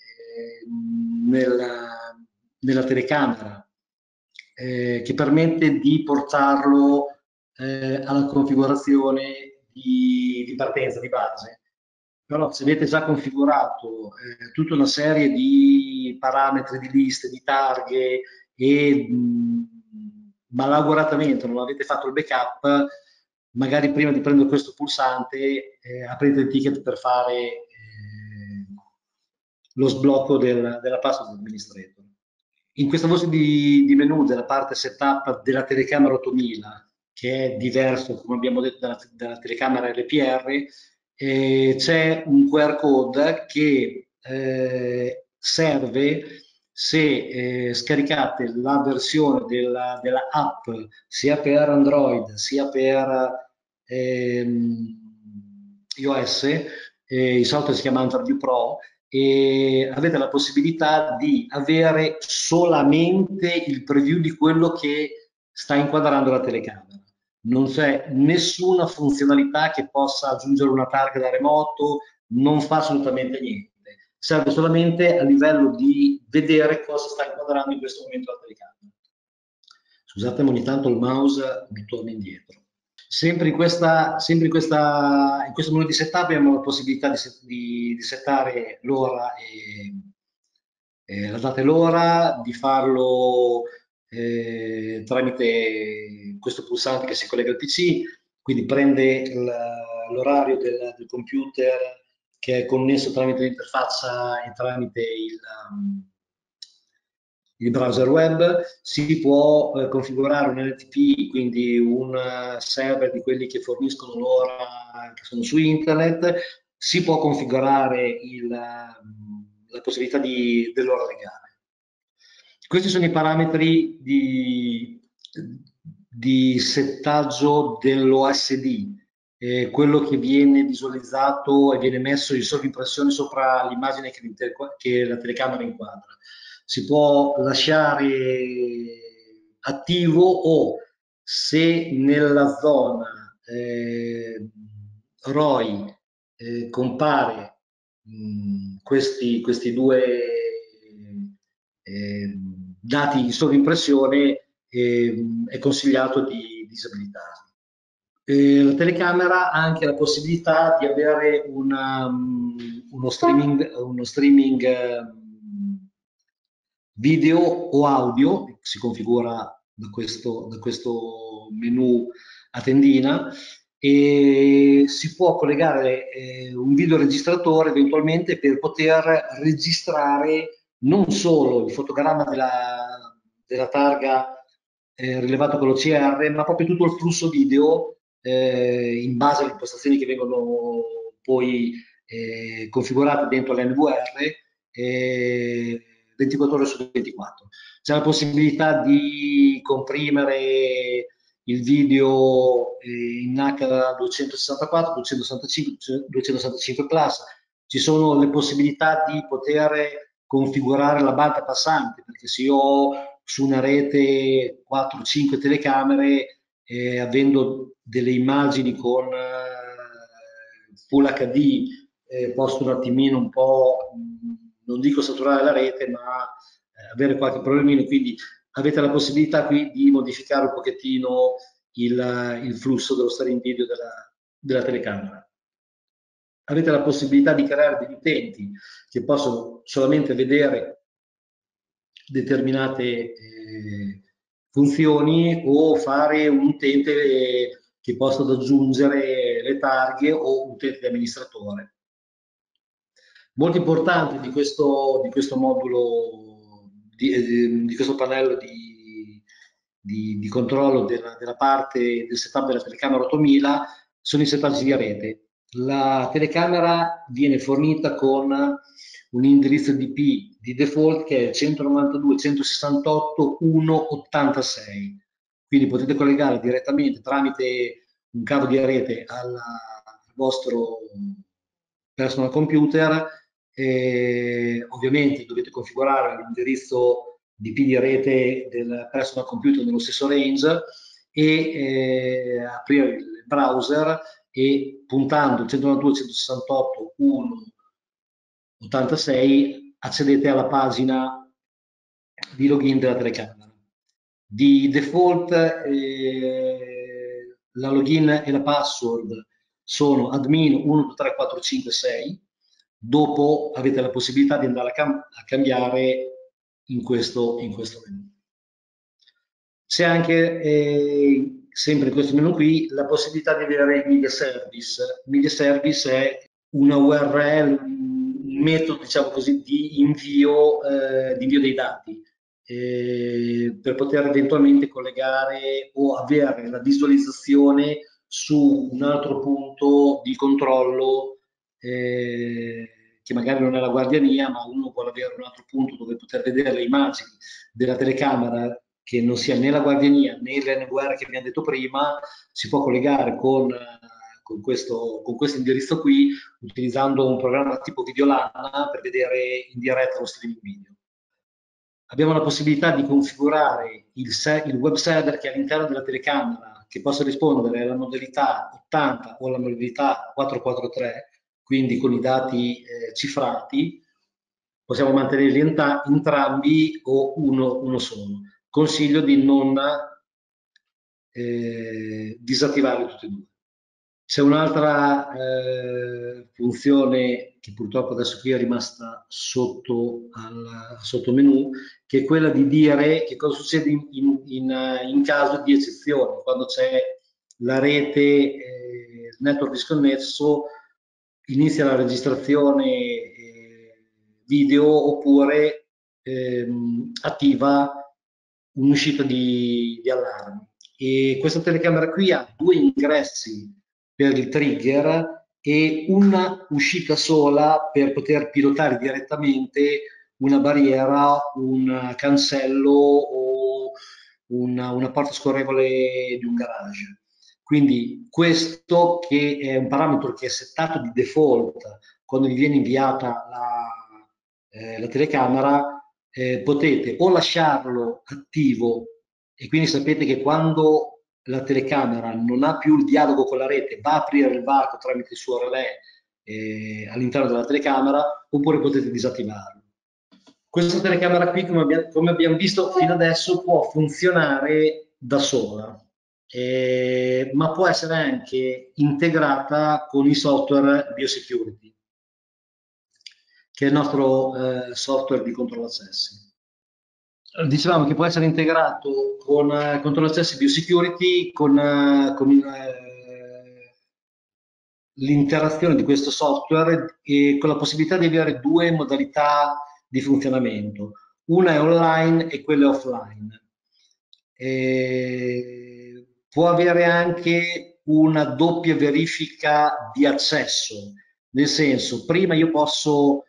nella, nella, telecamera eh, che permette di portarlo eh, alla configurazione di, di partenza, di base. Però se avete già configurato eh, tutta una serie di parametri, di liste, di targhe e mh, malauguratamente non avete fatto il backup, magari prima di prendere questo pulsante eh, aprite il ticket per fare lo sblocco del, della password administrator. In questa voce di, di, menu della parte setup della telecamera 8000, che è diverso, come abbiamo detto, dalla, dalla telecamera LPR, eh, c'è un QR code che eh, serve se eh, scaricate la versione della, della, app sia per Android sia per ehm, iOS, eh, il software si chiama Interview Pro, e avete la possibilità di avere solamente il preview di quello che sta inquadrando la telecamera. Non c'è nessuna funzionalità che possa aggiungere una targa da remoto, non fa assolutamente niente. Serve solamente a livello di vedere cosa sta inquadrando in questo momento la telecamera. Scusate, ogni tanto il mouse mi torna indietro. Sempre in, questa, sempre in, questa, in questo menu di setup abbiamo la possibilità di, di, di settare l'ora e, e la data e l'ora, di farlo eh, tramite questo pulsante che si collega al PC, quindi prende l'orario del, del, computer che è connesso tramite l'interfaccia e tramite il, um, il browser web, si può eh, configurare un NTP, quindi un uh, server di quelli che forniscono l'ora che sono su internet, si può configurare il, uh, la possibilità dell'ora legale. Questi sono i parametri di, di settaggio dell'OSD, eh, quello che viene visualizzato e viene messo in sovrimpressione sopra l'immagine che, che la telecamera inquadra si può lasciare attivo o se nella zona eh, ROI eh, compare mh, questi, questi, due eh, dati in sovrimpressione ehm, è consigliato di disabilitarli. Eh, la telecamera ha anche la possibilità di avere una, uno streaming, uno streaming video o audio, si configura da questo, da questo menu a tendina e si può collegare eh, un videoregistratore eventualmente per poter registrare non solo il fotogramma della, della targa eh, rilevato con l'OCR, ma proprio tutto il flusso video eh, in base alle impostazioni che vengono poi eh, configurate dentro l'NVR 24 ore su 24. C'è la possibilità di comprimere il video eh, in H264, 265, 265 plus, ci sono le possibilità di poter configurare la banda passante, perché se io ho su una rete 4-5 telecamere, eh, avendo delle immagini con eh, Full HD, eh, posso un attimino un po' non dico saturare la rete, ma eh, avere qualche problemino, quindi avete la possibilità qui di modificare un pochettino il, il flusso dello streaming video della, della, telecamera. Avete la possibilità di creare degli utenti che possono solamente vedere determinate eh, funzioni o fare un utente che possa aggiungere le targhe o utente di amministratore. Molto importante di questo, di questo modulo, di, di, questo pannello di, di, controllo della, della, parte del setup della telecamera 8000 sono i settaggi di rete. La telecamera viene fornita con un indirizzo IP di default che è 192.168.1.86 quindi potete collegare direttamente tramite un cavo di rete al vostro personal computer e ovviamente dovete configurare l'indirizzo di IP di rete del personal computer nello stesso range e eh, aprire il browser e puntando 192.168.1.86 accedete alla pagina di login della telecamera. Di default eh, la login e la password sono admin 12345 dopo avete la possibilità di andare a, cam a cambiare in questo, in questo menu. C'è anche, eh, sempre in questo menu qui, la possibilità di avere il media service. Il media service è una URL, un metodo, diciamo così, di invio, eh, di invio dei dati. Eh, per poter eventualmente collegare o avere la visualizzazione su un altro punto di controllo eh, che magari non è la guardiania, ma uno vuole avere un altro punto dove poter vedere le immagini della telecamera che non sia né la guardiania né l'NVR che abbiamo detto prima, si può collegare con, con questo, con questo indirizzo qui utilizzando un programma tipo Videolana per vedere in diretta lo streaming video. Abbiamo la possibilità di configurare il, il web server che all'interno della telecamera che possa rispondere alla modalità 80 o alla modalità 443, quindi con i dati eh, cifrati, possiamo mantenerli entrambi o uno, uno solo. Consiglio di non eh, disattivarli tutti e due. C'è un'altra eh, funzione che purtroppo adesso qui è rimasta sotto, al, sotto menu, che è quella di dire che cosa succede in, in, in, in caso di eccezione, quando c'è la rete, eh, network disconnesso, inizia la registrazione eh, video oppure ehm, attiva un'uscita di, di allarmi. E questa telecamera qui ha due ingressi per il trigger e una uscita sola per poter pilotare direttamente una barriera, un cancello o una, una porta scorrevole di un garage. Quindi questo che è un parametro che è settato di default quando vi viene inviata la, eh, la telecamera, eh, potete o lasciarlo attivo e quindi sapete che quando la telecamera non ha più il dialogo con la rete, va a aprire il varco tramite il suo relè eh, all'interno della telecamera, oppure potete disattivarlo. Questa telecamera qui, come abbiamo, come abbiamo visto fino adesso, può funzionare da sola, eh, ma può essere anche integrata con i software biosecurity, che è il nostro eh, software di controllo accessi dicevamo che può essere integrato con eh, controllo accessi biosecurity, con, eh, con eh, l'interazione di questo software e con la possibilità di avere due modalità di funzionamento. Una è online e quella è offline. E può avere anche una doppia verifica di accesso, nel senso, prima io posso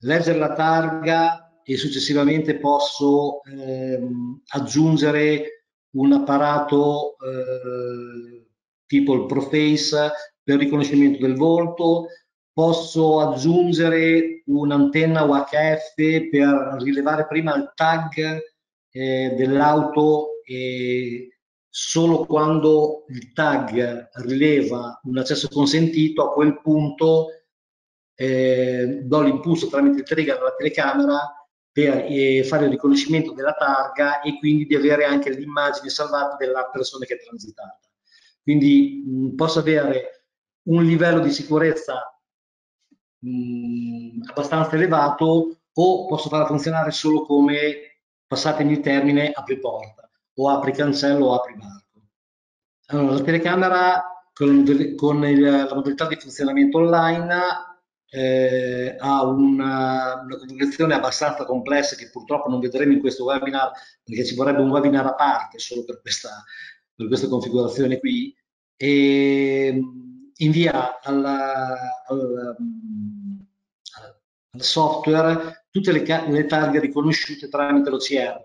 leggere la targa e successivamente posso ehm, aggiungere un apparato eh, tipo il Proface per riconoscimento del volto, posso aggiungere un'antenna UHF per rilevare prima il tag eh, dell'auto e solo quando il tag rileva un accesso consentito a quel punto eh, do l'impulso tramite il trigger alla telecamera per eh, fare il riconoscimento della targa e quindi di avere anche l'immagine salvata della persona che è transitata. Quindi mh, posso avere un livello di sicurezza mh, abbastanza elevato o posso farla funzionare solo come, passatemi il termine, apri porta o apri cancello o apri varco. Allora, la telecamera con, con il, la modalità di funzionamento online eh, ha una, una, configurazione abbastanza complessa che purtroppo non vedremo in questo webinar perché ci vorrebbe un webinar a parte solo per questa, per questa configurazione qui e invia alla, al, al, software tutte le, le targhe riconosciute tramite l'OCR.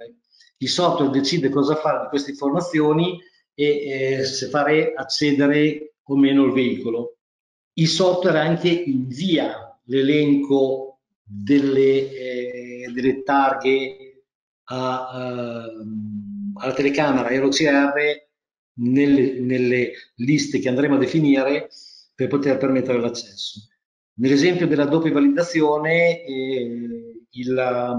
Il software decide cosa fare di queste informazioni e eh, se fare accedere o meno il veicolo il software anche invia l'elenco delle, eh, delle targhe a, uh, alla telecamera all'OCR nelle, nelle liste che andremo a definire per poter permettere l'accesso. Nell'esempio della doppia validazione, eh, il,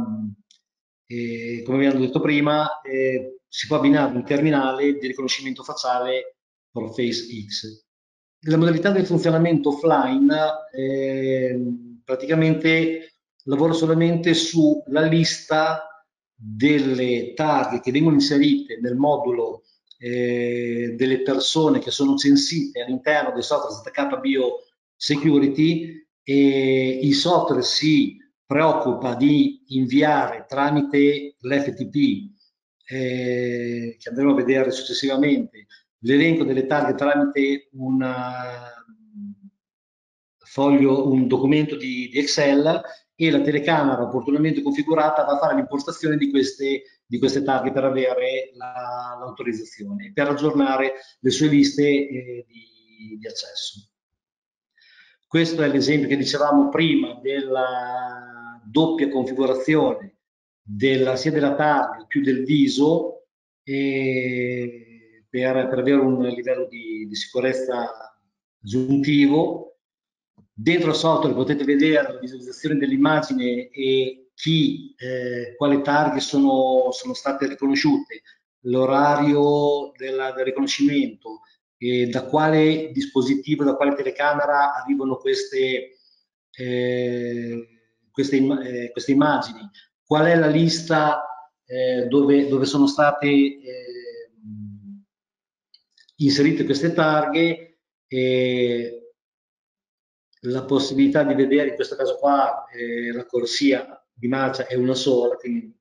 eh, come abbiamo detto prima, eh, si può abbinare un terminale di riconoscimento facciale Proface X. La modalità del funzionamento offline eh, praticamente lavora solamente sulla lista delle targhe che vengono inserite nel modulo eh, delle persone che sono censite all'interno del software ZK Bio Security e il software si preoccupa di inviare tramite l'FTP eh, che andremo a vedere successivamente l'elenco delle targhe tramite una foglio, un documento di, di, Excel e la telecamera opportunamente configurata va a fare l'impostazione di queste, di queste targhe per avere l'autorizzazione, la, per aggiornare le sue liste eh, di, di accesso. Questo è l'esempio che dicevamo prima della doppia configurazione della, sia della targa più del viso per, per, avere un livello di, di sicurezza aggiuntivo. Dentro il software potete vedere la visualizzazione dell'immagine e chi, eh, quali targhe sono, sono state riconosciute, l'orario del riconoscimento, e da quale dispositivo, da quale telecamera arrivano queste, eh, queste, eh, queste immagini, qual è la lista eh, dove, dove, sono state eh, inserite queste targhe e la possibilità di vedere in questo caso qua eh, la corsia di marcia è una sola, quindi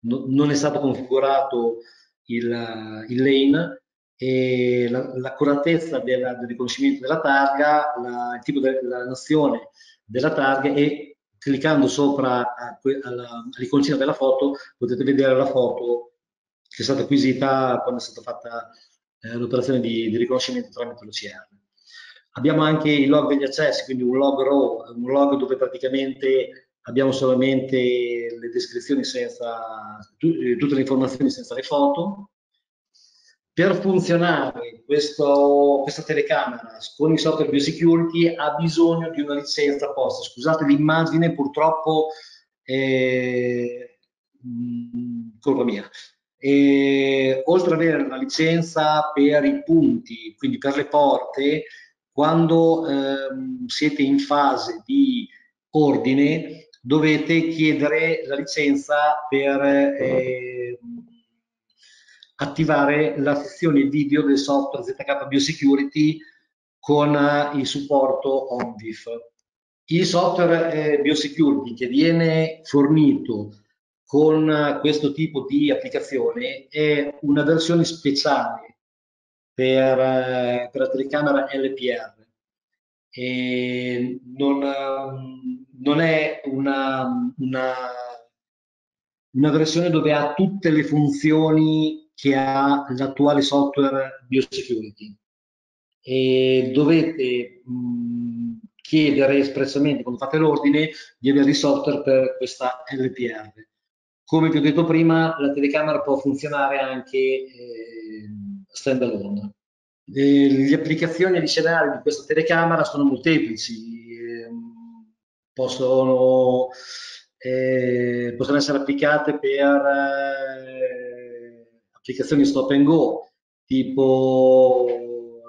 no, non è stato configurato il, il lane e l'accuratezza del, del, riconoscimento della targa, la, il tipo della nazione della targa e cliccando sopra all'iconcina della foto potete vedere la foto che è stata acquisita quando è stata fatta eh, l'operazione di, di, riconoscimento tramite l'OCR. Abbiamo anche il log degli accessi, quindi un log raw, un log dove praticamente abbiamo solamente le descrizioni senza, tutte le informazioni senza le foto. Per funzionare questo, questa telecamera con il software biosecurity ha bisogno di una licenza apposta. Scusate l'immagine, purtroppo mm, colpa mia. E, oltre ad avere la licenza per i punti, quindi per le porte, quando ehm, siete in fase di ordine dovete chiedere la licenza per eh, attivare la sezione video del software ZK Biosecurity con il supporto ONVIF. Il software eh, Biosecurity che viene fornito con questo tipo di applicazione è una versione speciale per, eh, per la telecamera LPR non, non è una, una, una versione dove ha tutte le funzioni che ha l'attuale software biosecurity e dovete mh, chiedere espressamente quando fate l'ordine di avere il software per questa LPR. Come vi ho detto prima, la telecamera può funzionare anche eh, stand alone. Le, le applicazioni addizionali di questa telecamera sono molteplici, eh, possono, eh, possono, essere applicate per eh, applicazioni stop and go, tipo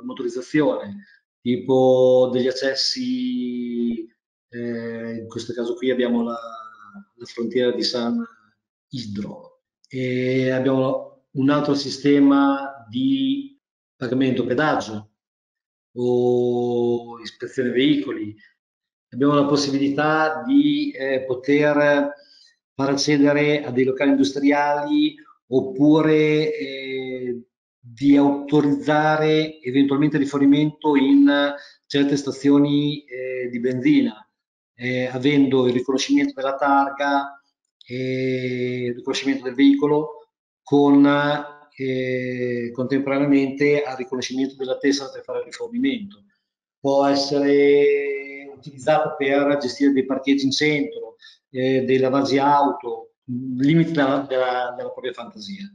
motorizzazione, tipo degli accessi, eh, in questo caso qui abbiamo la, la frontiera di San Idro e abbiamo un altro sistema di pagamento pedaggio o ispezione veicoli. Abbiamo la possibilità di eh, poter far accedere a dei locali industriali oppure eh, di autorizzare eventualmente rifornimento in certe stazioni eh, di benzina, eh, avendo il riconoscimento della targa e il riconoscimento del veicolo con eh, contemporaneamente al riconoscimento della tessera per fare il rifornimento. Può essere utilizzato per gestire dei parcheggi in centro, eh, dei lavaggi auto, limiti della, della, della, propria fantasia.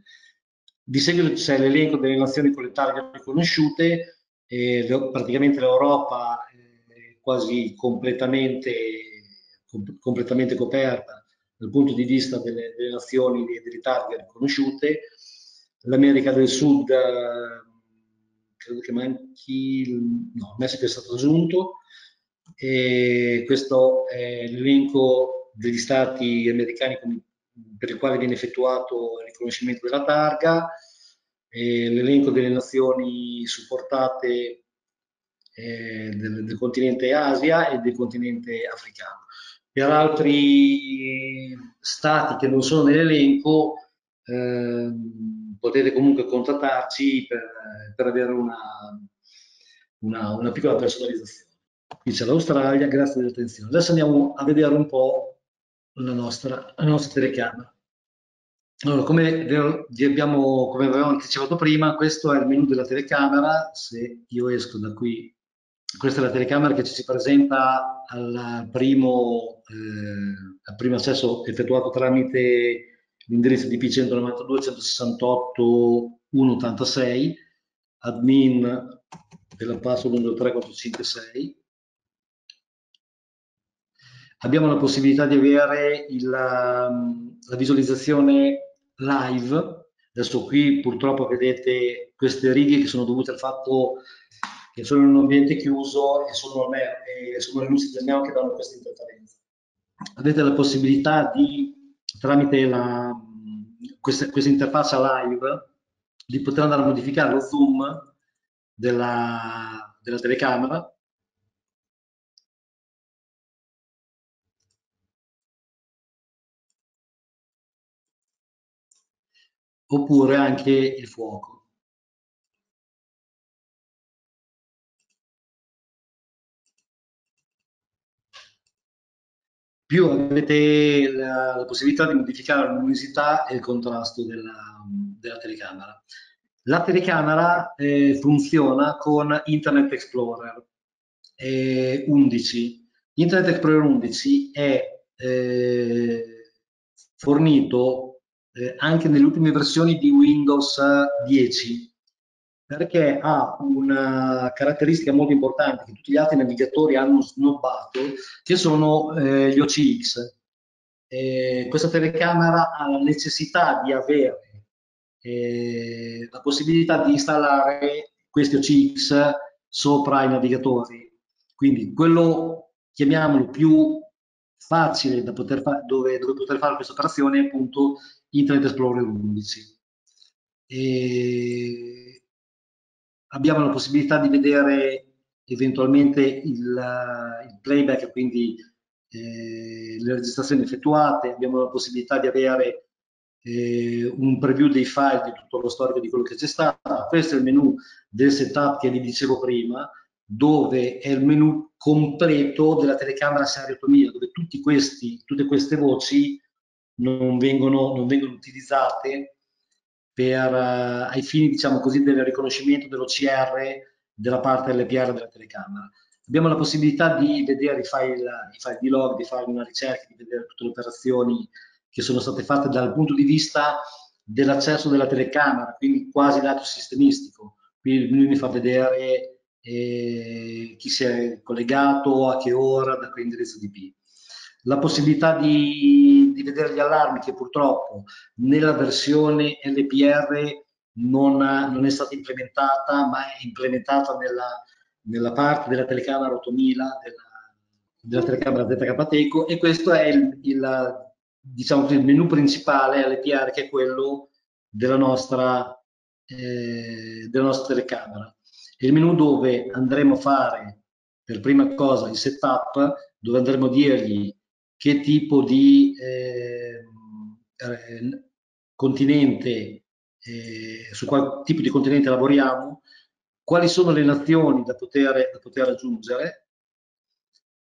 Di seguito c'è l'elenco delle nazioni con le targhe riconosciute, eh, praticamente l'Europa è quasi completamente, com completamente coperta dal punto di vista delle, delle nazioni e delle targhe riconosciute l'America del Sud, eh, credo che manchi, no, il Messico è stato aggiunto, e questo è l'elenco degli stati americani per i quali viene effettuato il riconoscimento della targa, l'elenco delle nazioni supportate eh, del, del, continente Asia e del continente africano. Per altri stati che non sono nell'elenco, eh, potete comunque contattarci per, per avere una, una, una, piccola personalizzazione. Qui c'è l'Australia, grazie dell'attenzione. Adesso andiamo a vedere un po' la nostra, la nostra telecamera. allora, come, vi abbiamo, come avevamo anticipato prima, questo è il menu della telecamera. Se io esco da qui, questa è la telecamera che ci si presenta al primo, eh, al primo accesso effettuato tramite l'indirizzo DP 192 168 186, admin della password 1234556. Abbiamo la possibilità di avere il, la visualizzazione live. Adesso qui purtroppo vedete queste righe che sono dovute al fatto che sono in un ambiente chiuso e sono, e sono le luci del neo che danno questa interferenza. Avete la possibilità di, tramite la, questa, questa interfaccia live, di poter andare a modificare lo zoom della, della telecamera oppure anche il fuoco. Più avete la, la possibilità di modificare la luminosità e il contrasto della, della telecamera. La telecamera eh, funziona con Internet Explorer eh, 11. Internet Explorer 11 è eh, fornito eh, anche nelle ultime versioni di Windows 10 perché ha una caratteristica molto importante che tutti gli altri navigatori hanno snobbato, che sono eh, gli OCX. Eh, questa telecamera ha la necessità di avere eh, la possibilità di installare questi OCX sopra i navigatori. Quindi quello, chiamiamolo più facile da poter fare, dove, dove poter fare questa operazione appunto Internet Explorer 11. E abbiamo la possibilità di vedere eventualmente il, il playback, quindi eh, le registrazioni effettuate, abbiamo la possibilità di avere eh, un preview dei file di tutto lo storico di quello che c'è stato. Questo è il menu del setup che vi dicevo prima, dove è il menu completo della telecamera seriotomia, dove questi, tutte queste voci non vengono, non vengono utilizzate per, uh, ai fini, diciamo così, del riconoscimento dell'OCR della parte LPR della telecamera. Abbiamo la possibilità di vedere i file, i file di log, di fare una ricerca, di vedere tutte le operazioni che sono state fatte dal punto di vista dell'accesso della telecamera, quindi quasi lato sistemistico. Qui lui mi fa vedere eh, chi si è collegato, a che ora, da che indirizzo IP la possibilità di, di, vedere gli allarmi che purtroppo nella versione LPR non, non è stata implementata, ma è implementata nella, nella parte della telecamera 8000 della, della telecamera ZK Teco e questo è il, il, diciamo, il menu principale LPR che è quello della nostra, eh, della nostra telecamera. Il menu dove andremo a fare per prima cosa il setup, dove andremo a dirgli che tipo di eh, eh, continente, eh, su quale tipo di continente lavoriamo, quali sono le nazioni da poter, da poter raggiungere,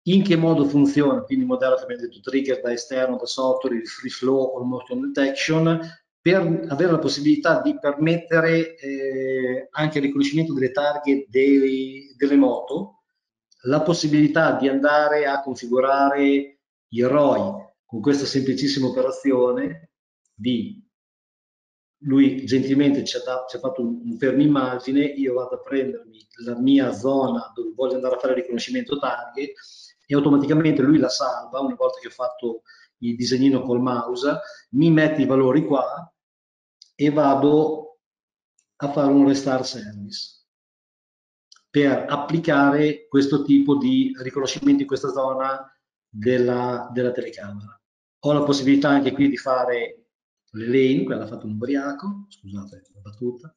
in che modo funziona, quindi il modello che abbiamo detto trigger da esterno, da software, il free flow o il motion detection, per avere la possibilità di permettere eh, anche il riconoscimento delle targhe dei, delle moto, la possibilità di andare a configurare il ROI con questa semplicissima operazione di lui gentilmente ci ha, da, ci ha fatto un, un fermo immagine, io vado a prendermi la mia zona dove voglio andare a fare il riconoscimento target e automaticamente lui la salva una volta che ho fatto il disegnino col mouse, mi mette i valori qua e vado a fare un restart service per applicare questo tipo di riconoscimento in questa zona della, della telecamera. Ho la possibilità anche qui di fare le lane, quella ha fatto un ubriaco, scusate la battuta.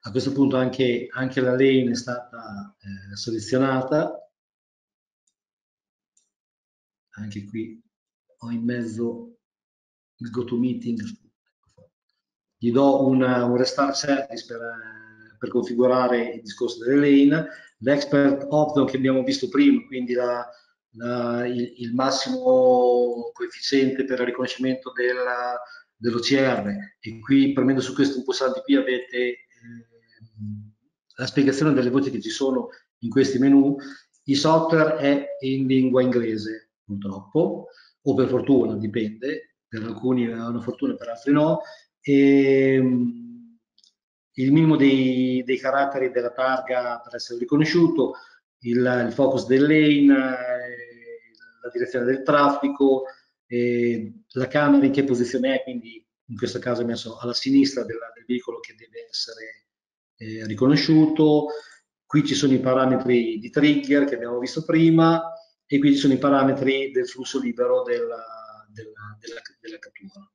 A questo punto anche, anche la lane è stata eh, selezionata. Anche qui ho in mezzo il GoToMeeting. Gli do una, un restart service per per configurare il discorso delle lane, l'expert option che abbiamo visto prima, quindi la, la, il, il, massimo coefficiente per il riconoscimento della, dell'OCR e qui premendo su questo pulsante qui avete eh, la spiegazione delle voci che ci sono in questi menu. Il software è in lingua inglese purtroppo o per fortuna, dipende, per alcuni è una fortuna, per altri no. E, ehm, il minimo dei, dei, caratteri della targa per essere riconosciuto, il, il focus del lane, eh, la direzione del traffico, eh, la camera in che posizione è, quindi in questo caso è messo alla sinistra della, del veicolo che deve essere eh, riconosciuto. Qui ci sono i parametri di trigger che abbiamo visto prima e qui ci sono i parametri del flusso libero della, della, della, della cattura.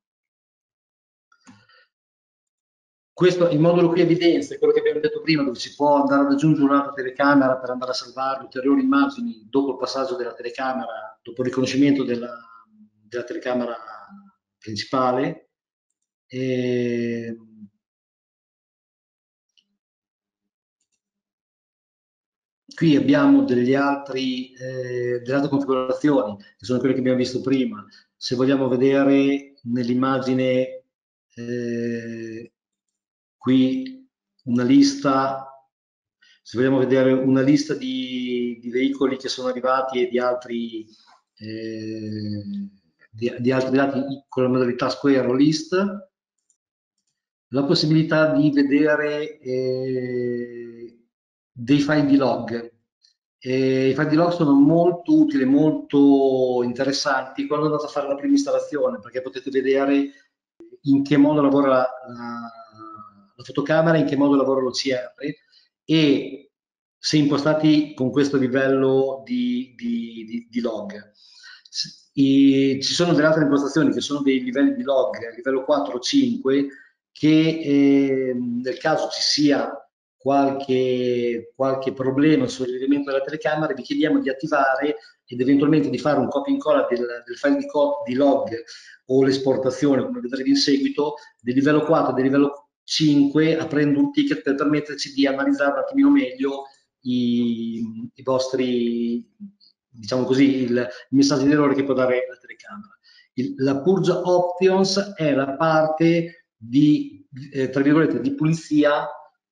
Questo, il modulo qui evidenzia quello che abbiamo detto prima, dove si può andare ad aggiungere un'altra telecamera per andare a salvare ulteriori immagini dopo il passaggio della telecamera, dopo il riconoscimento della, della telecamera principale. E, qui abbiamo altri, eh, delle altre configurazioni, che sono quelle che abbiamo visto prima. Se vogliamo vedere nell'immagine eh, qui una lista, se vogliamo vedere una lista di, di veicoli che sono arrivati e di altri, eh, di, di altri dati con la modalità square o list, la possibilità di vedere eh, dei file di log. E I file di log sono molto utili, molto interessanti quando andate a fare la prima installazione, perché potete vedere in che modo lavora la, la la fotocamera, in che modo lavora l'OCR e se impostati con questo livello di, di, di, di log. I, ci sono delle altre impostazioni che sono dei livelli di log livello 4 o 5 che eh, nel caso ci sia qualche, qualche problema sul rilevamento della telecamera vi chiediamo di attivare ed eventualmente di fare un copia e incolla del, del file di, di, log o l'esportazione come vedrete in seguito del livello 4 e del livello 5 aprendo un ticket per permetterci di analizzare un attimino meglio i, i vostri, diciamo così, il, il messaggio di errore che può dare la telecamera. Il, la Purge Options è la parte di, eh, tra virgolette, di pulizia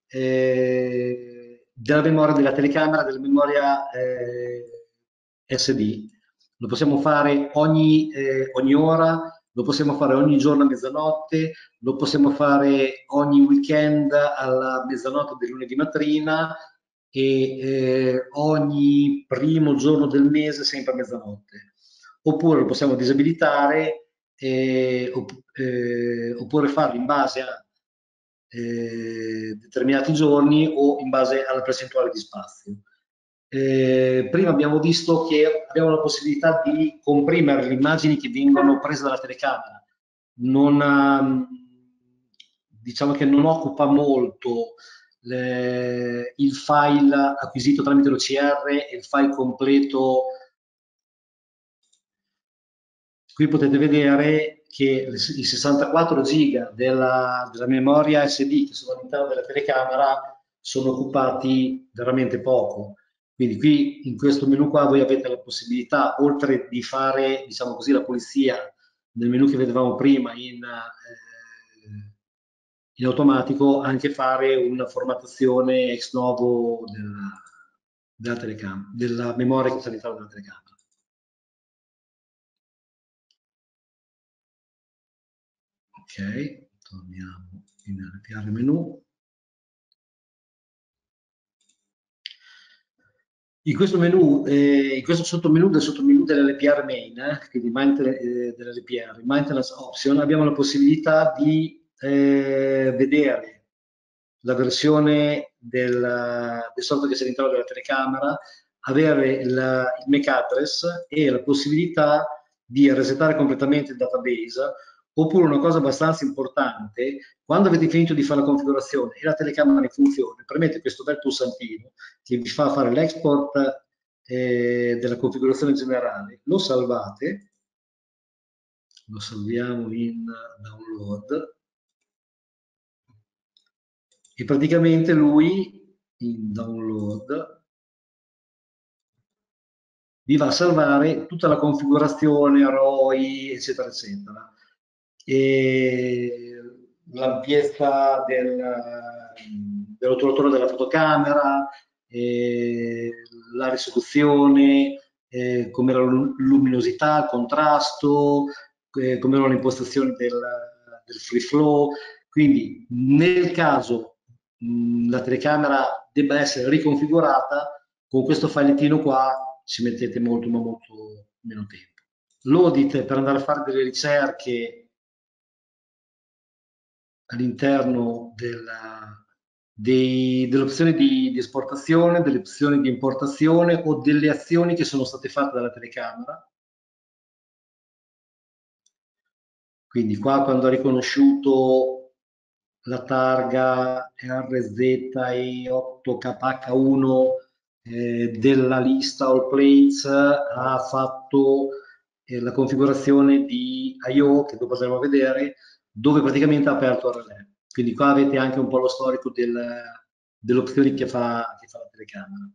eh, della memoria della telecamera, della memoria eh, SD. Lo possiamo fare ogni, eh, ogni ora, lo possiamo fare ogni giorno a mezzanotte, lo possiamo fare ogni weekend alla mezzanotte del lunedì mattina e eh, ogni primo giorno del mese sempre a mezzanotte. Oppure lo possiamo disabilitare eh, opp eh, oppure farlo in base a eh, determinati giorni o in base alla percentuale di spazio. Eh, prima abbiamo visto che abbiamo la possibilità di comprimere le immagini che vengono prese dalla telecamera. Non, um, diciamo che non occupa molto le, il file acquisito tramite l'OCR e il file completo. Qui potete vedere che i 64 giga della, della memoria SD che sono all'interno della telecamera sono occupati veramente poco quindi qui in questo menu qua voi avete la possibilità, oltre di fare diciamo così, la pulizia nel menu che vedevamo prima in, eh, in automatico, anche fare una formattazione ex novo della, della, telecamera, della memoria che sta all'interno della telecamera. Ok, torniamo in RPR menu. In questo menu, eh, in questo sottomenu del sottomenu dell'LPR main, eh, quindi eh, dell'LPR, maintenance option, abbiamo la possibilità di eh, vedere la versione del, del software che c'è all'interno della telecamera, avere il, il MAC address e la possibilità di resettare completamente il database Oppure una cosa abbastanza importante, quando avete finito di fare la configurazione e la telecamera in funzione, premete questo bel pulsantino che vi fa fare l'export eh, della configurazione generale, lo salvate, lo salviamo in download e praticamente lui in download vi va a salvare tutta la configurazione, ROI, eccetera, eccetera. L'ampiezza del, dell'otturatore della fotocamera, la risoluzione, eh, come la luminosità, il contrasto, come erano le impostazioni del, del, free flow. Quindi nel caso mh, la telecamera debba essere riconfigurata, con questo filettino qua ci mettete molto ma molto meno tempo. L'audit per andare a fare delle ricerche all'interno delle opzioni di, di, esportazione, delle opzioni di importazione o delle azioni che sono state fatte dalla telecamera. Quindi qua quando ha riconosciuto la targa RZE8KH1 eh, della lista All Plates ha fatto eh, la configurazione di I.O. che dopo andremo a vedere dove praticamente ha aperto il relè. Quindi qua avete anche un po' lo storico del, delle opzioni che fa, che fa la telecamera.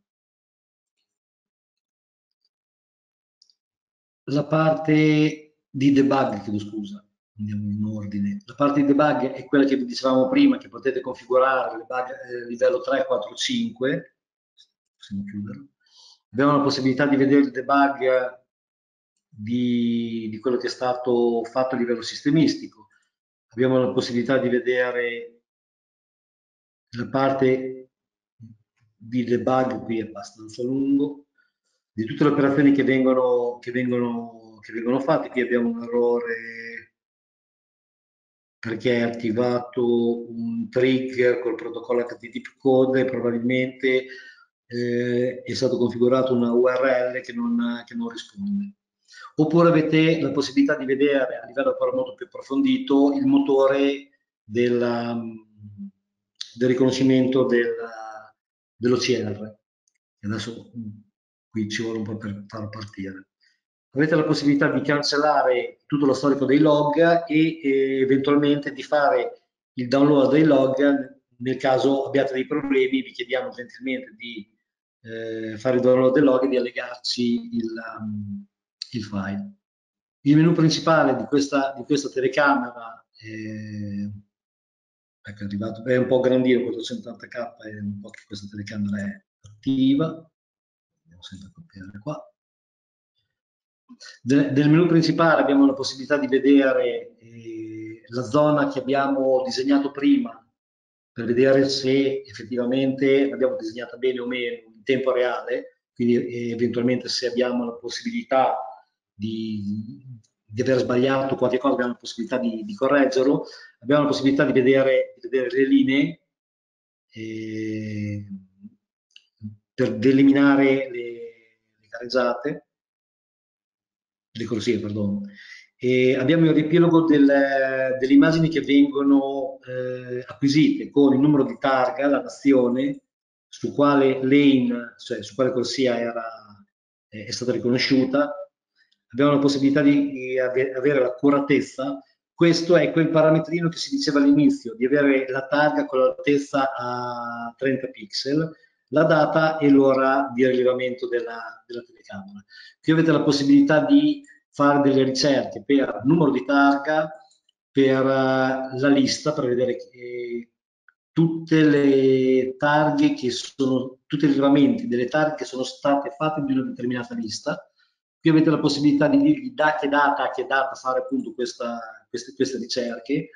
La parte di debug, chiedo scusa, andiamo in ordine. La parte di debug è quella che vi dicevamo prima, che potete configurare le bug eh, livello 3, 4, 5, possiamo chiuderlo. Abbiamo la possibilità di vedere il debug di, di quello che è stato fatto a livello sistemistico. Abbiamo la possibilità di vedere la parte di debug, qui è abbastanza lungo, di tutte le operazioni che vengono, che vengono, che vengono fatte. Qui abbiamo un errore perché è attivato un trigger col protocollo HTTP code e probabilmente eh, è stato configurato una URL che non, che non risponde. Oppure avete la possibilità di vedere a livello ancora molto più approfondito il motore della, del riconoscimento della, dell'OCR. Adesso qui ci vuole un po' per farlo partire. Avete la possibilità di cancellare tutto lo storico dei log e, e eventualmente di fare il download dei log nel caso abbiate dei problemi, vi chiediamo gentilmente di eh, fare il download del log e di allegarci il, um, il, file. Il menu principale di questa, di questa telecamera è, ecco, è, arrivato, è un po' grandino, 480k è un po' che questa telecamera è attiva. Andiamo sempre a copiare qua. De, del menu principale abbiamo la possibilità di vedere eh, la zona che abbiamo disegnato prima per vedere se effettivamente l'abbiamo disegnata bene o meno tempo reale, quindi eh, eventualmente se abbiamo la possibilità di, di aver sbagliato qualche cosa, abbiamo la possibilità di, di correggerlo, abbiamo la possibilità di vedere, di vedere le linee eh, per eliminare le, le gareggiate, le corsie, perdono. E abbiamo il riepilogo del, delle immagini che vengono eh, acquisite con il numero di targa, la nazione, su quale lane, cioè su quale corsia era, è stata riconosciuta, abbiamo la possibilità di, di avere l'accuratezza. Questo è quel parametrino che si diceva all'inizio, di avere la targa con l'altezza a 30 pixel, la data e l'ora di rilevamento della, della telecamera. Qui avete la possibilità di fare delle ricerche per numero di targa, per uh, la lista, per vedere eh, tutte le targhe che sono, tutti i rilevamenti delle targhe che sono state fatte di una determinata lista. Qui avete la possibilità di dirgli da che data a che data fare appunto questa, queste, queste ricerche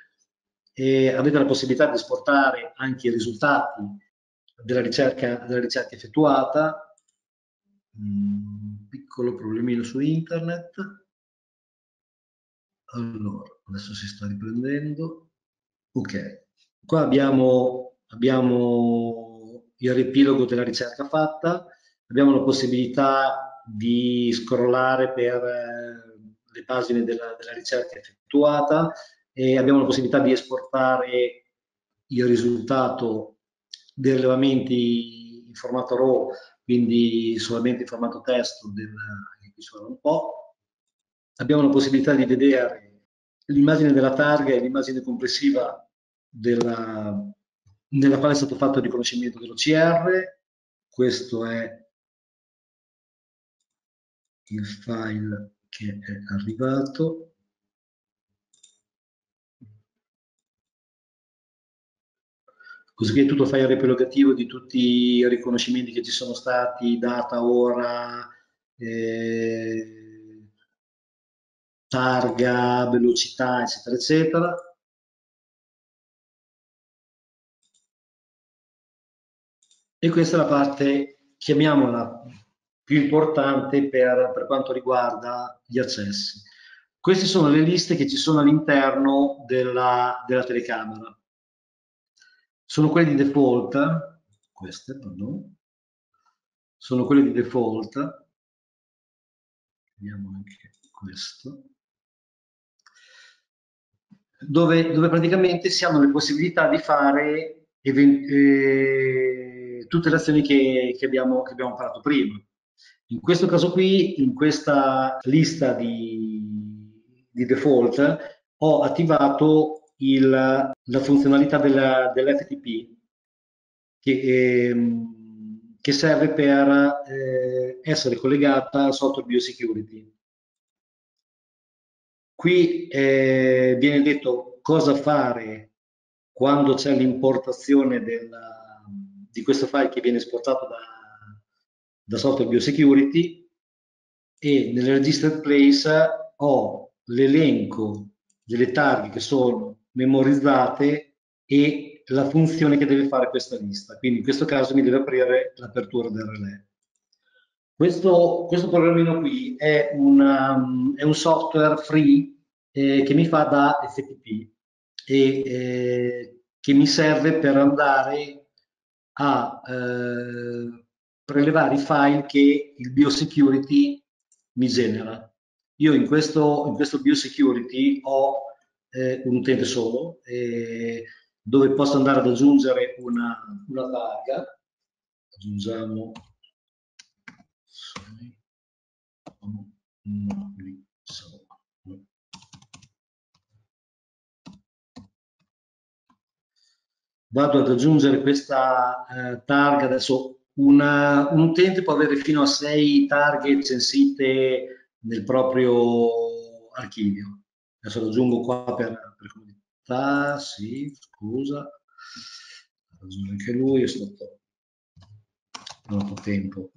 e avete la possibilità di esportare anche i risultati della ricerca, della ricerca effettuata. Un piccolo problemino su internet. Allora, adesso si sta riprendendo. Ok. Qua abbiamo, abbiamo il riepilogo della ricerca fatta, abbiamo la possibilità di scrollare per eh, le pagine della, della ricerca effettuata e abbiamo la possibilità di esportare il risultato dei rilevamenti in formato RAW, quindi solamente in formato testo, del, qui sono un po'. Abbiamo la possibilità di vedere l'immagine della targa e l'immagine complessiva della, nella quale è stato fatto il riconoscimento dell'OCR. Questo è il file che è arrivato così che tutto file riepilogativo di tutti i riconoscimenti che ci sono stati, data, ora, eh, targa, velocità, eccetera, eccetera. E questa è la parte, chiamiamola, più importante per, per quanto riguarda gli accessi. Queste sono le liste che ci sono all'interno della, della telecamera sono quelli di default, queste, pardon, sono quelli di default, vediamo anche questo, dove, dove praticamente si hanno le possibilità di fare eh, tutte le azioni che, che, abbiamo, che abbiamo parlato prima. In questo caso qui, in questa lista di, di default, ho attivato il, la funzionalità dell'FTP che, ehm, che, serve per eh, essere collegata al software biosecurity. Qui eh, viene detto cosa fare quando c'è l'importazione di questo file che viene esportato da, da software biosecurity e nel registered place ho l'elenco delle targhe che sono memorizzate e la funzione che deve fare questa lista. Quindi in questo caso mi deve aprire l'apertura del relè. Questo, questo programmino qui è, una, è un software free eh, che mi fa da FTP e eh, che mi serve per andare a eh, prelevare i file che il biosecurity mi genera. Io in questo, in questo biosecurity ho eh, un utente solo, eh, dove posso andare ad aggiungere una, una targa. Aggiungiamo Vado ad aggiungere questa eh, targa, adesso una, un utente può avere fino a sei targhe censite nel proprio archivio. Adesso lo aggiungo qua per, per comodità, sì, scusa, ragione anche lui, è stato troppo tempo.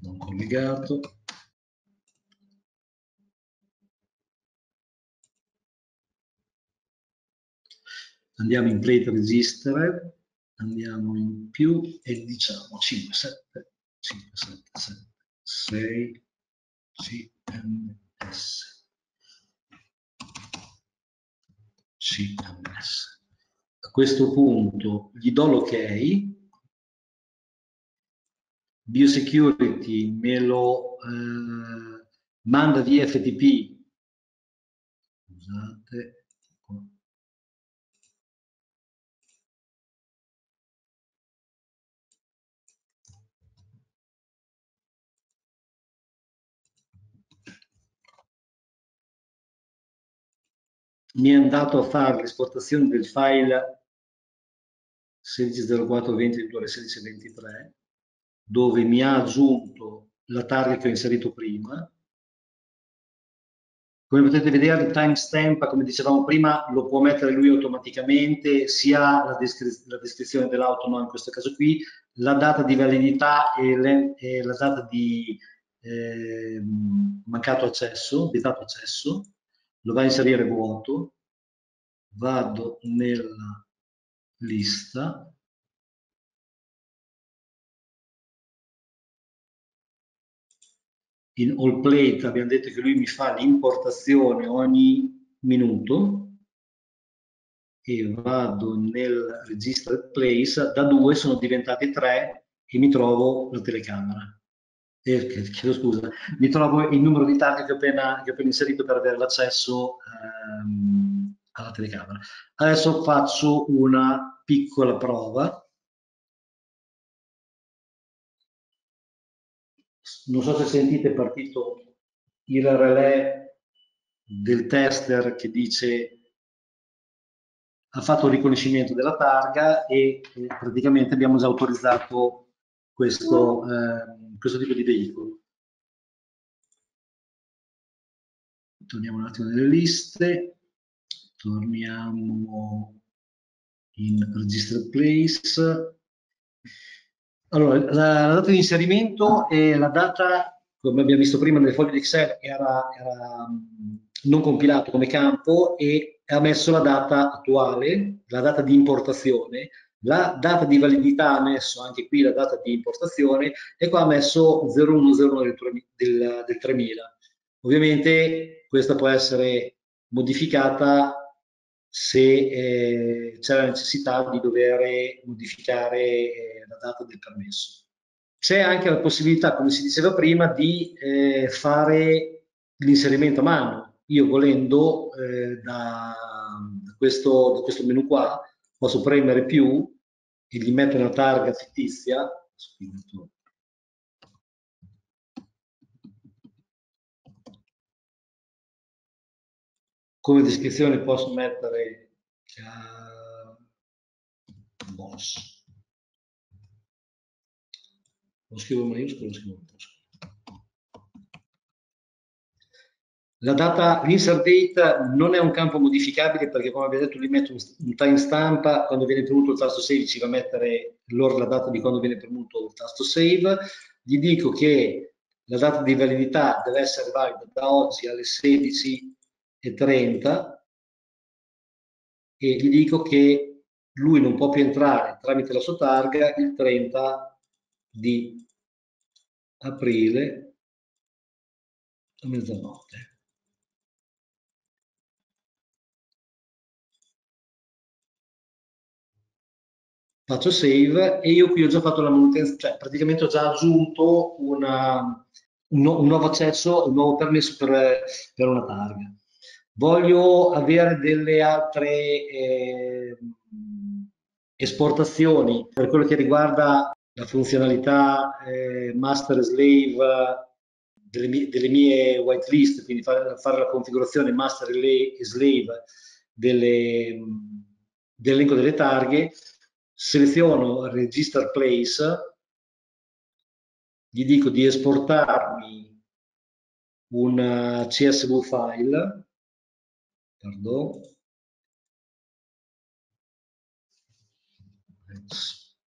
Non collegato. Andiamo in plate register, andiamo in più e diciamo 5, 7, 5, 7, 7, 6, CM CMS. CMS. A questo punto gli do l'ok, biosecurity me lo eh, manda via FTP, scusate, mi è andato a fare l'esportazione del file 160420.1623 dove mi ha aggiunto la target che ho inserito prima. Come potete vedere il timestamp, come dicevamo prima, lo può mettere lui automaticamente, sia la, descri la descrizione dell'auto, no in questo caso qui, la data di validità e, e la data di eh, mancato accesso, vietato accesso, lo va a inserire vuoto, vado nella lista, in all plate abbiamo detto che lui mi fa l'importazione ogni minuto e vado nel register place, da due sono diventati tre e mi trovo la telecamera eh, chiedo scusa, mi trovo il numero di target che ho appena, che ho appena inserito per avere l'accesso ehm, alla telecamera. Adesso faccio una piccola prova. Non so se sentite, partito il relè del tester che dice ha fatto il riconoscimento della targa e eh, praticamente abbiamo già autorizzato questo, eh, questo tipo di veicolo. Torniamo un attimo nelle liste, torniamo in Register Place. Allora, la, la data di inserimento e la data, come abbiamo visto prima nelle foglie di Excel, era, era non compilato come campo e ha messo la data attuale, la data di importazione, la data di validità ha messo anche qui la data di importazione e qua ha messo 0101 del, del, del 3000. Ovviamente questa può essere modificata se eh, c'è la necessità di dover modificare eh, la data del permesso. C'è anche la possibilità, come si diceva prima, di eh, fare l'inserimento a mano. Io volendo eh, da, questo, da questo menu qua posso premere più e gli mettere una targa fittizia. Come descrizione posso mettere boss. Lo scrivo in maiuscolo, lo scrivo in. La data, l'insert date non è un campo modificabile perché come abbiamo detto gli metto un, un timestamp, quando viene premuto il tasto save ci va a mettere la data di quando viene premuto il tasto save. Gli dico che la data di validità deve essere valida da oggi alle 16 e 30 e gli dico che lui non può più entrare tramite la sua targa il 30 di aprile a mezzanotte. Faccio save e io qui ho già fatto la manutenzione, cioè praticamente ho già aggiunto una, un, un, nuovo accesso, un nuovo permesso per, per una targa. Voglio avere delle altre eh, esportazioni. Per quello che riguarda la funzionalità eh, master slave delle mie, delle mie whitelist, quindi fare, fare, la configurazione master e slave dell'elenco delle targhe, seleziono register place, gli dico di esportarmi un CSV file pardon. Export.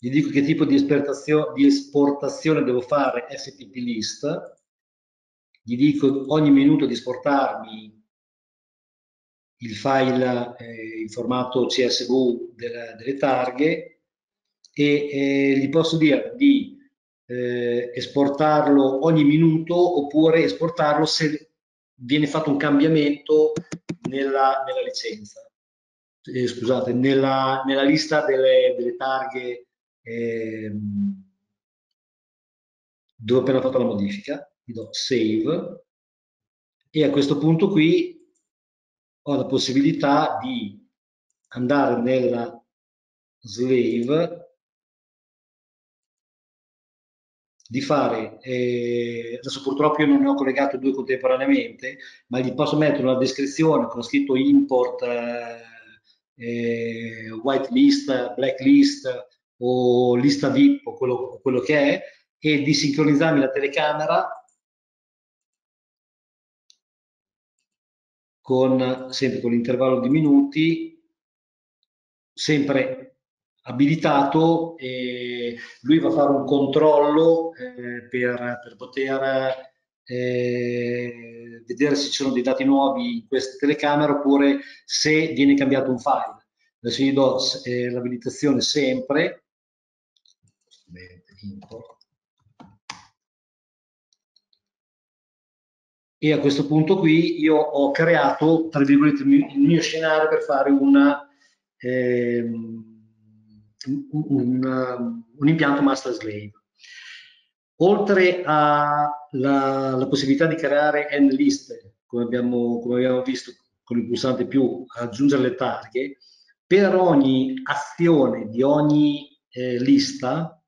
Gli dico che tipo di di esportazione devo fare FTP list. Gli dico ogni minuto di esportarmi il file eh, in formato CSV delle, delle targhe e eh, gli posso dire di eh, esportarlo ogni minuto oppure esportarlo se viene fatto un cambiamento nella, nella licenza. Eh, scusate, nella, nella, lista delle, delle targhe eh, dove ho appena fatto la modifica, gli do save e a questo punto qui ho la possibilità di andare nella slave di fare, eh, adesso purtroppo io non ne ho collegato due contemporaneamente, ma gli posso mettere una descrizione con scritto import, eh, eh, whitelist, blacklist o lista VIP o quello, quello che è e di sincronizzarmi la telecamera con, sempre con l'intervallo di minuti, sempre abilitato e lui va a fare un controllo eh, per, per, poter eh, vedere se ci sono dei dati nuovi in questa telecamera oppure se viene cambiato un file. Adesso gli do eh, l'abilitazione sempre. E a questo punto qui io ho creato, tra virgolette, il mio scenario per fare una... Ehm, un, un impianto master slave. Oltre alla possibilità di creare n liste, come abbiamo, come abbiamo visto con il pulsante più, aggiungere le targhe, per ogni azione di ogni eh, lista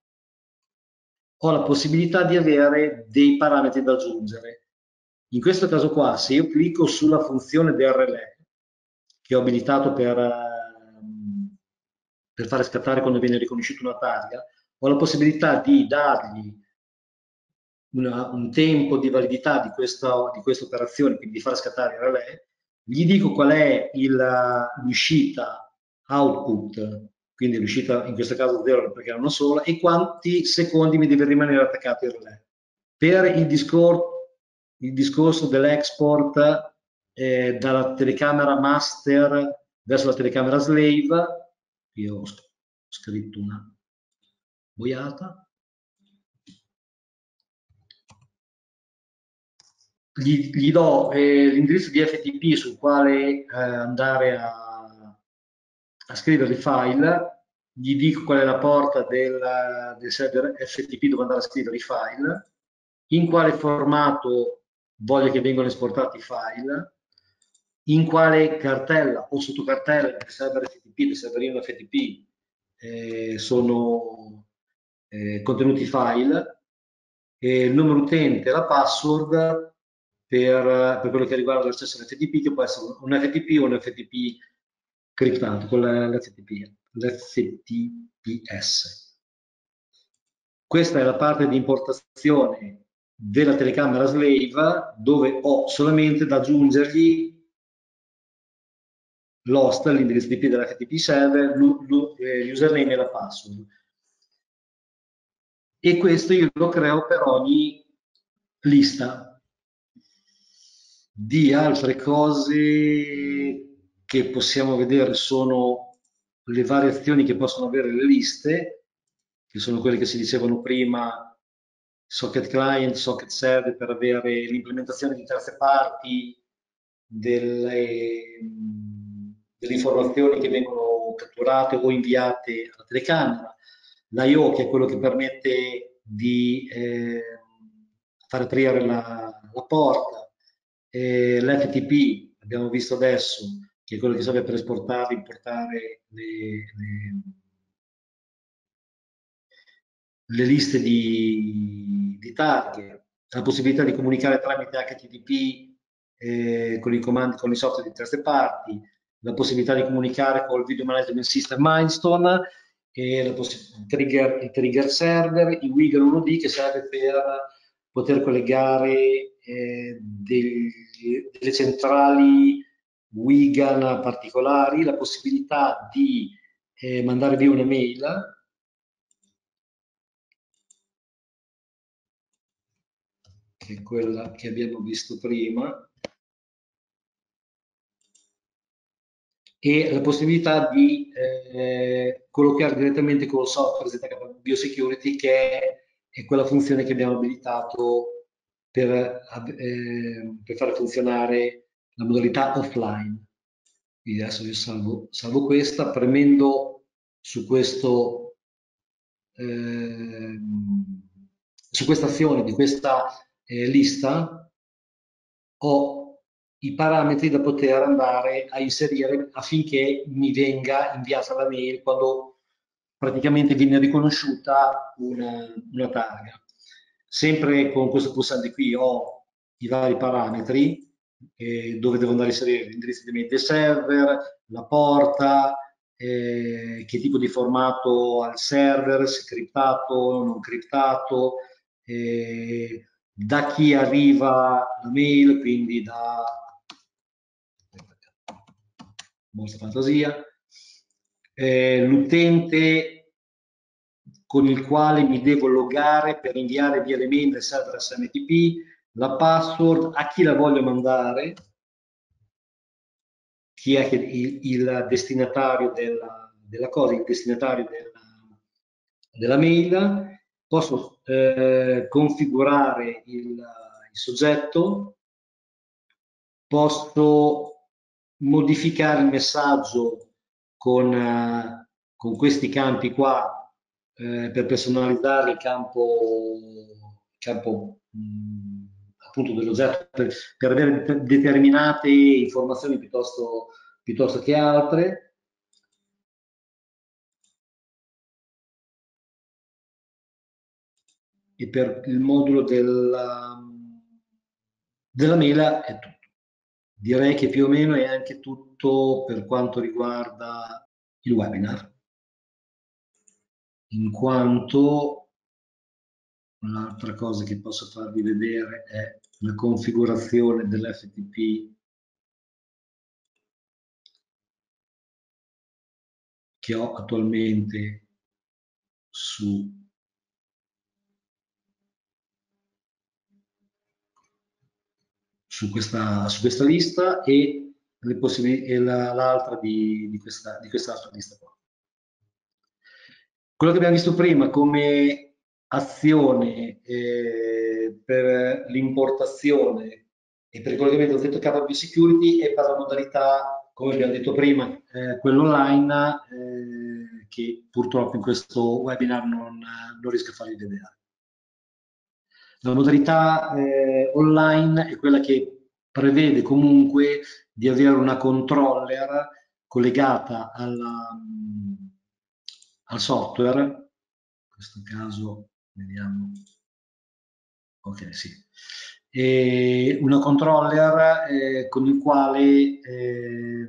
ho la possibilità di avere dei parametri da aggiungere. In questo caso qua, se io clicco sulla funzione DRL, che ho abilitato per, ehm, per fare scattare quando viene riconosciuta una targa, ho la possibilità di dargli una, un tempo di validità di questa, di questa operazione, quindi di far scattare il relè, gli dico qual è l'uscita output, quindi l'uscita in questo caso 0 perché è una sola, e quanti secondi mi deve rimanere attaccato il relè. Per il, discor il discorso dell'export eh, dalla telecamera master verso la telecamera slave, io ho scritto una boiata, gli, gli do eh, l'indirizzo di FTP sul quale eh, andare a, a, scrivere il file, gli dico qual è la porta del, del server FTP dove andare a scrivere i file, in quale formato voglio che vengano esportati i file, in quale cartella o sottocartella del server FTP, del serverino FTP eh, sono eh, contenuti file, il numero utente, la password per, per quello che riguarda l'accesso all'FTP, che può essere un FTP o un FTP criptato con l'FTP, l'FTPS. Questa è la parte di importazione della telecamera slave dove ho solamente da aggiungergli l'host, l'indirizzo IP dell'FTP server, l'username e la password. E questo io lo creo per ogni lista di altre cose che possiamo vedere sono le variazioni che possono avere le liste, che sono quelle che si dicevano prima, socket client, socket server per avere l'implementazione di terze parti delle, delle, informazioni che vengono catturate o inviate alla telecamera, l'IO che è quello che permette di eh, far aprire la, la porta, l'FTP abbiamo visto adesso che è quello che serve per esportare, importare le, le, le liste di, di target, la possibilità di comunicare tramite HTTP eh, con i comandi, con i software di terze parti, la possibilità di comunicare con il Video Management System Milestone, e la trigger, il trigger server, il Wiggle 1D che serve per poter collegare eh, degli, delle centrali Wigan particolari, la possibilità di eh, mandare via un'email che è quella che abbiamo visto prima e la possibilità di eh, colloquiare direttamente con il software ZK Biosecurity che è, è quella funzione che abbiamo abilitato per, eh, per fare funzionare la modalità offline. Quindi adesso io salvo, salvo questa, premendo su questo eh, su questa azione di questa eh, lista ho i parametri da poter andare a inserire affinché mi venga inviata la mail quando praticamente viene riconosciuta una, una targa. Sempre con questo pulsante qui ho i vari parametri eh, dove devo andare a inserire l'indirizzo di mente server, la porta, eh, che tipo di formato ha il server, se criptato o non criptato, eh, da chi arriva la mail, quindi da molta fantasia, eh, l'utente con il quale mi devo loggare per inviare via le mail del server SMTP, la password, a chi la voglio mandare, chi è il, il destinatario della, della, cosa, il destinatario della, della mail, posso eh, configurare il, il soggetto, posso modificare il messaggio con, uh, con questi campi qua eh, per personalizzare il campo, campo mh, appunto dell'oggetto, per, per, avere determinate informazioni piuttosto, piuttosto che altre. E per il modulo della, della mela è tutto. Direi che più o meno è anche tutto tutto per quanto riguarda il webinar, in quanto un'altra cosa che posso farvi vedere è la configurazione dell'FTP che ho attualmente su su questa, su questa lista e, e l'altra di, di, questa, di quest'altra lista qua. Quello che abbiamo visto prima come azione eh, per l'importazione e per il collegamento del tetto KP Security è per la modalità, come abbiamo detto prima, eh, quello online eh, che purtroppo in questo webinar non, non riesco a farvi vedere. La modalità eh, online è quella che prevede comunque di avere una controller collegata alla, al software, in questo caso vediamo, ok sì, e una controller eh, con il quale eh,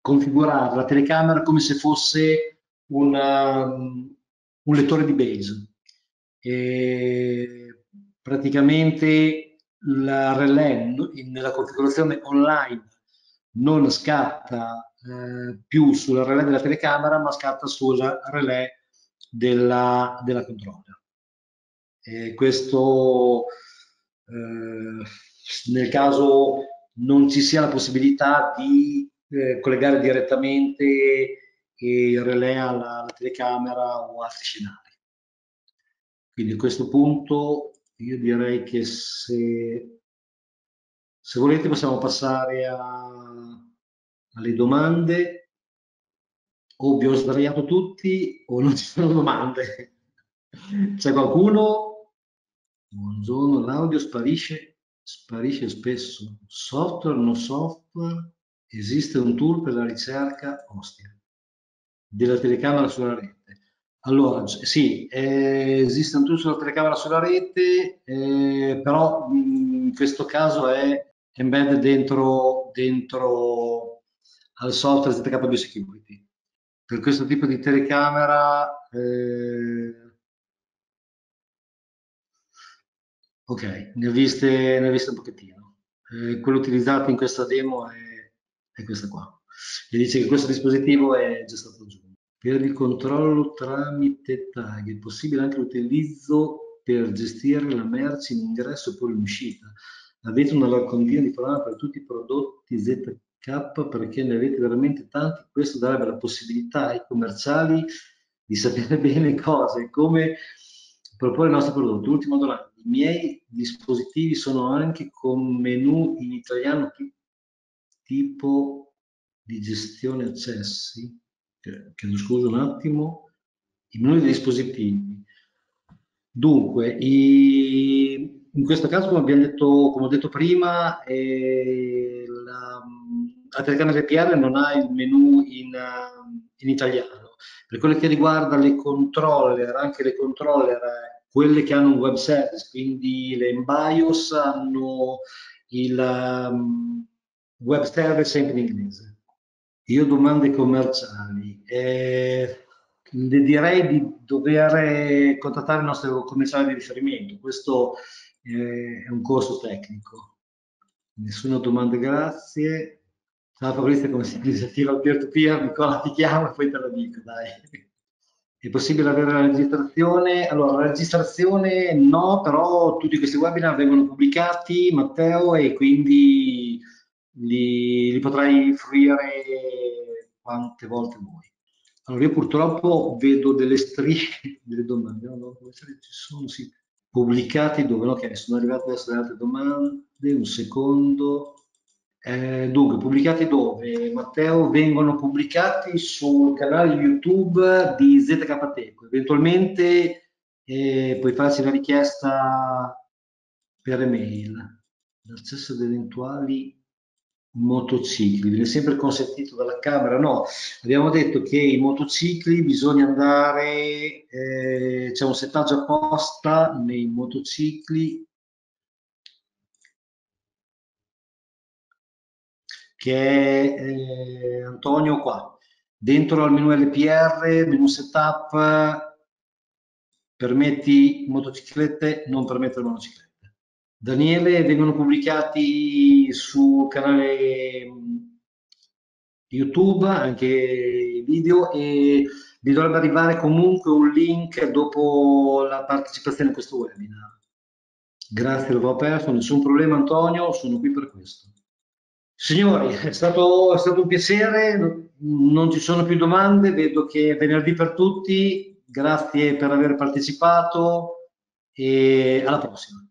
configurare la telecamera come se fosse una, un lettore di base e praticamente la relè nella configurazione online non scatta eh, più sulla relè della telecamera ma scatta sulla relè della, della controller. E questo eh, nel caso non ci sia la possibilità di eh, collegare direttamente il relè alla, alla telecamera o altri scenari. Quindi a questo punto io direi che se, se volete possiamo passare a, alle domande o vi ho sbagliato tutti o non [LAUGHS] ci sono domande. C'è qualcuno? Buongiorno, l'audio sparisce, sparisce spesso. Software, no software? Esiste un tool per la ricerca ostia della telecamera sulla rete. Allora, sì, eh, esiste un tool sulla telecamera sulla rete, eh, però mh, in questo caso è embedded dentro, dentro al software ZK Biosecurity. Per questo tipo di telecamera, eh, ok, ne ho viste, ne ho viste un pochettino. Eh, quello utilizzato in questa demo è, è questa qua. E dice che questo dispositivo è già stato aggiunto. Per il controllo tramite tag è possibile anche l'utilizzo per gestire la merce in ingresso e poi in uscita. Avete una locandina di programma per tutti i prodotti ZK perché ne avete veramente tanti. Questo darebbe la possibilità ai commerciali di sapere [LAUGHS] bene cose, come proporre i nostri prodotti. Ultima domanda, i miei dispositivi sono anche con menu in italiano tipo di gestione accessi? Chiedo scusa un attimo, i menu dei dispositivi. Dunque, i, in questo caso, come abbiamo detto, come ho detto prima, eh, la, la telecamera DPR non ha il menu in, in, italiano. Per quello che riguarda le controller, anche le controller, quelle che hanno un web service, quindi le BIOS hanno il um, web service sempre in inglese. Io domande commerciali. Eh, le direi di dover contattare il nostro commerciale di riferimento. Questo eh, è un corso tecnico. Nessuna domanda, grazie. Ciao Fabrizio, come si il peer-to-peer? Nicola ti chiamo e poi te lo dico, dai. È possibile avere la registrazione? Allora, la registrazione no, però tutti questi webinar vengono pubblicati, Matteo, e quindi li, li potrai fruire quante volte vuoi. Allora, io purtroppo vedo delle strisce, [LAUGHS] delle domande, no, ci sono, sì, pubblicati dove, ok, sono arrivate adesso delle altre domande, un secondo. Eh, dunque, pubblicati dove? Matteo, vengono pubblicati sul canale YouTube di ZK Teco. Eventualmente eh, puoi farci la richiesta per email. L'accesso ad eventuali motocicli, viene sempre consentito dalla Camera? No, abbiamo detto che i motocicli bisogna andare, eh, c'è un settaggio apposta nei motocicli. che è eh, Antonio qua. Dentro al menu LPR, menu setup, permetti motociclette, non permettere monociclette. Daniele, vengono pubblicati sul canale YouTube anche i video e vi dovrebbe arrivare comunque un link dopo la partecipazione a questo webinar. Grazie, l'avevo perso, nessun problema Antonio, sono qui per questo. Signori, è stato, è stato un piacere, non ci sono più domande, vedo che è venerdì per tutti, grazie per aver partecipato e alla prossima.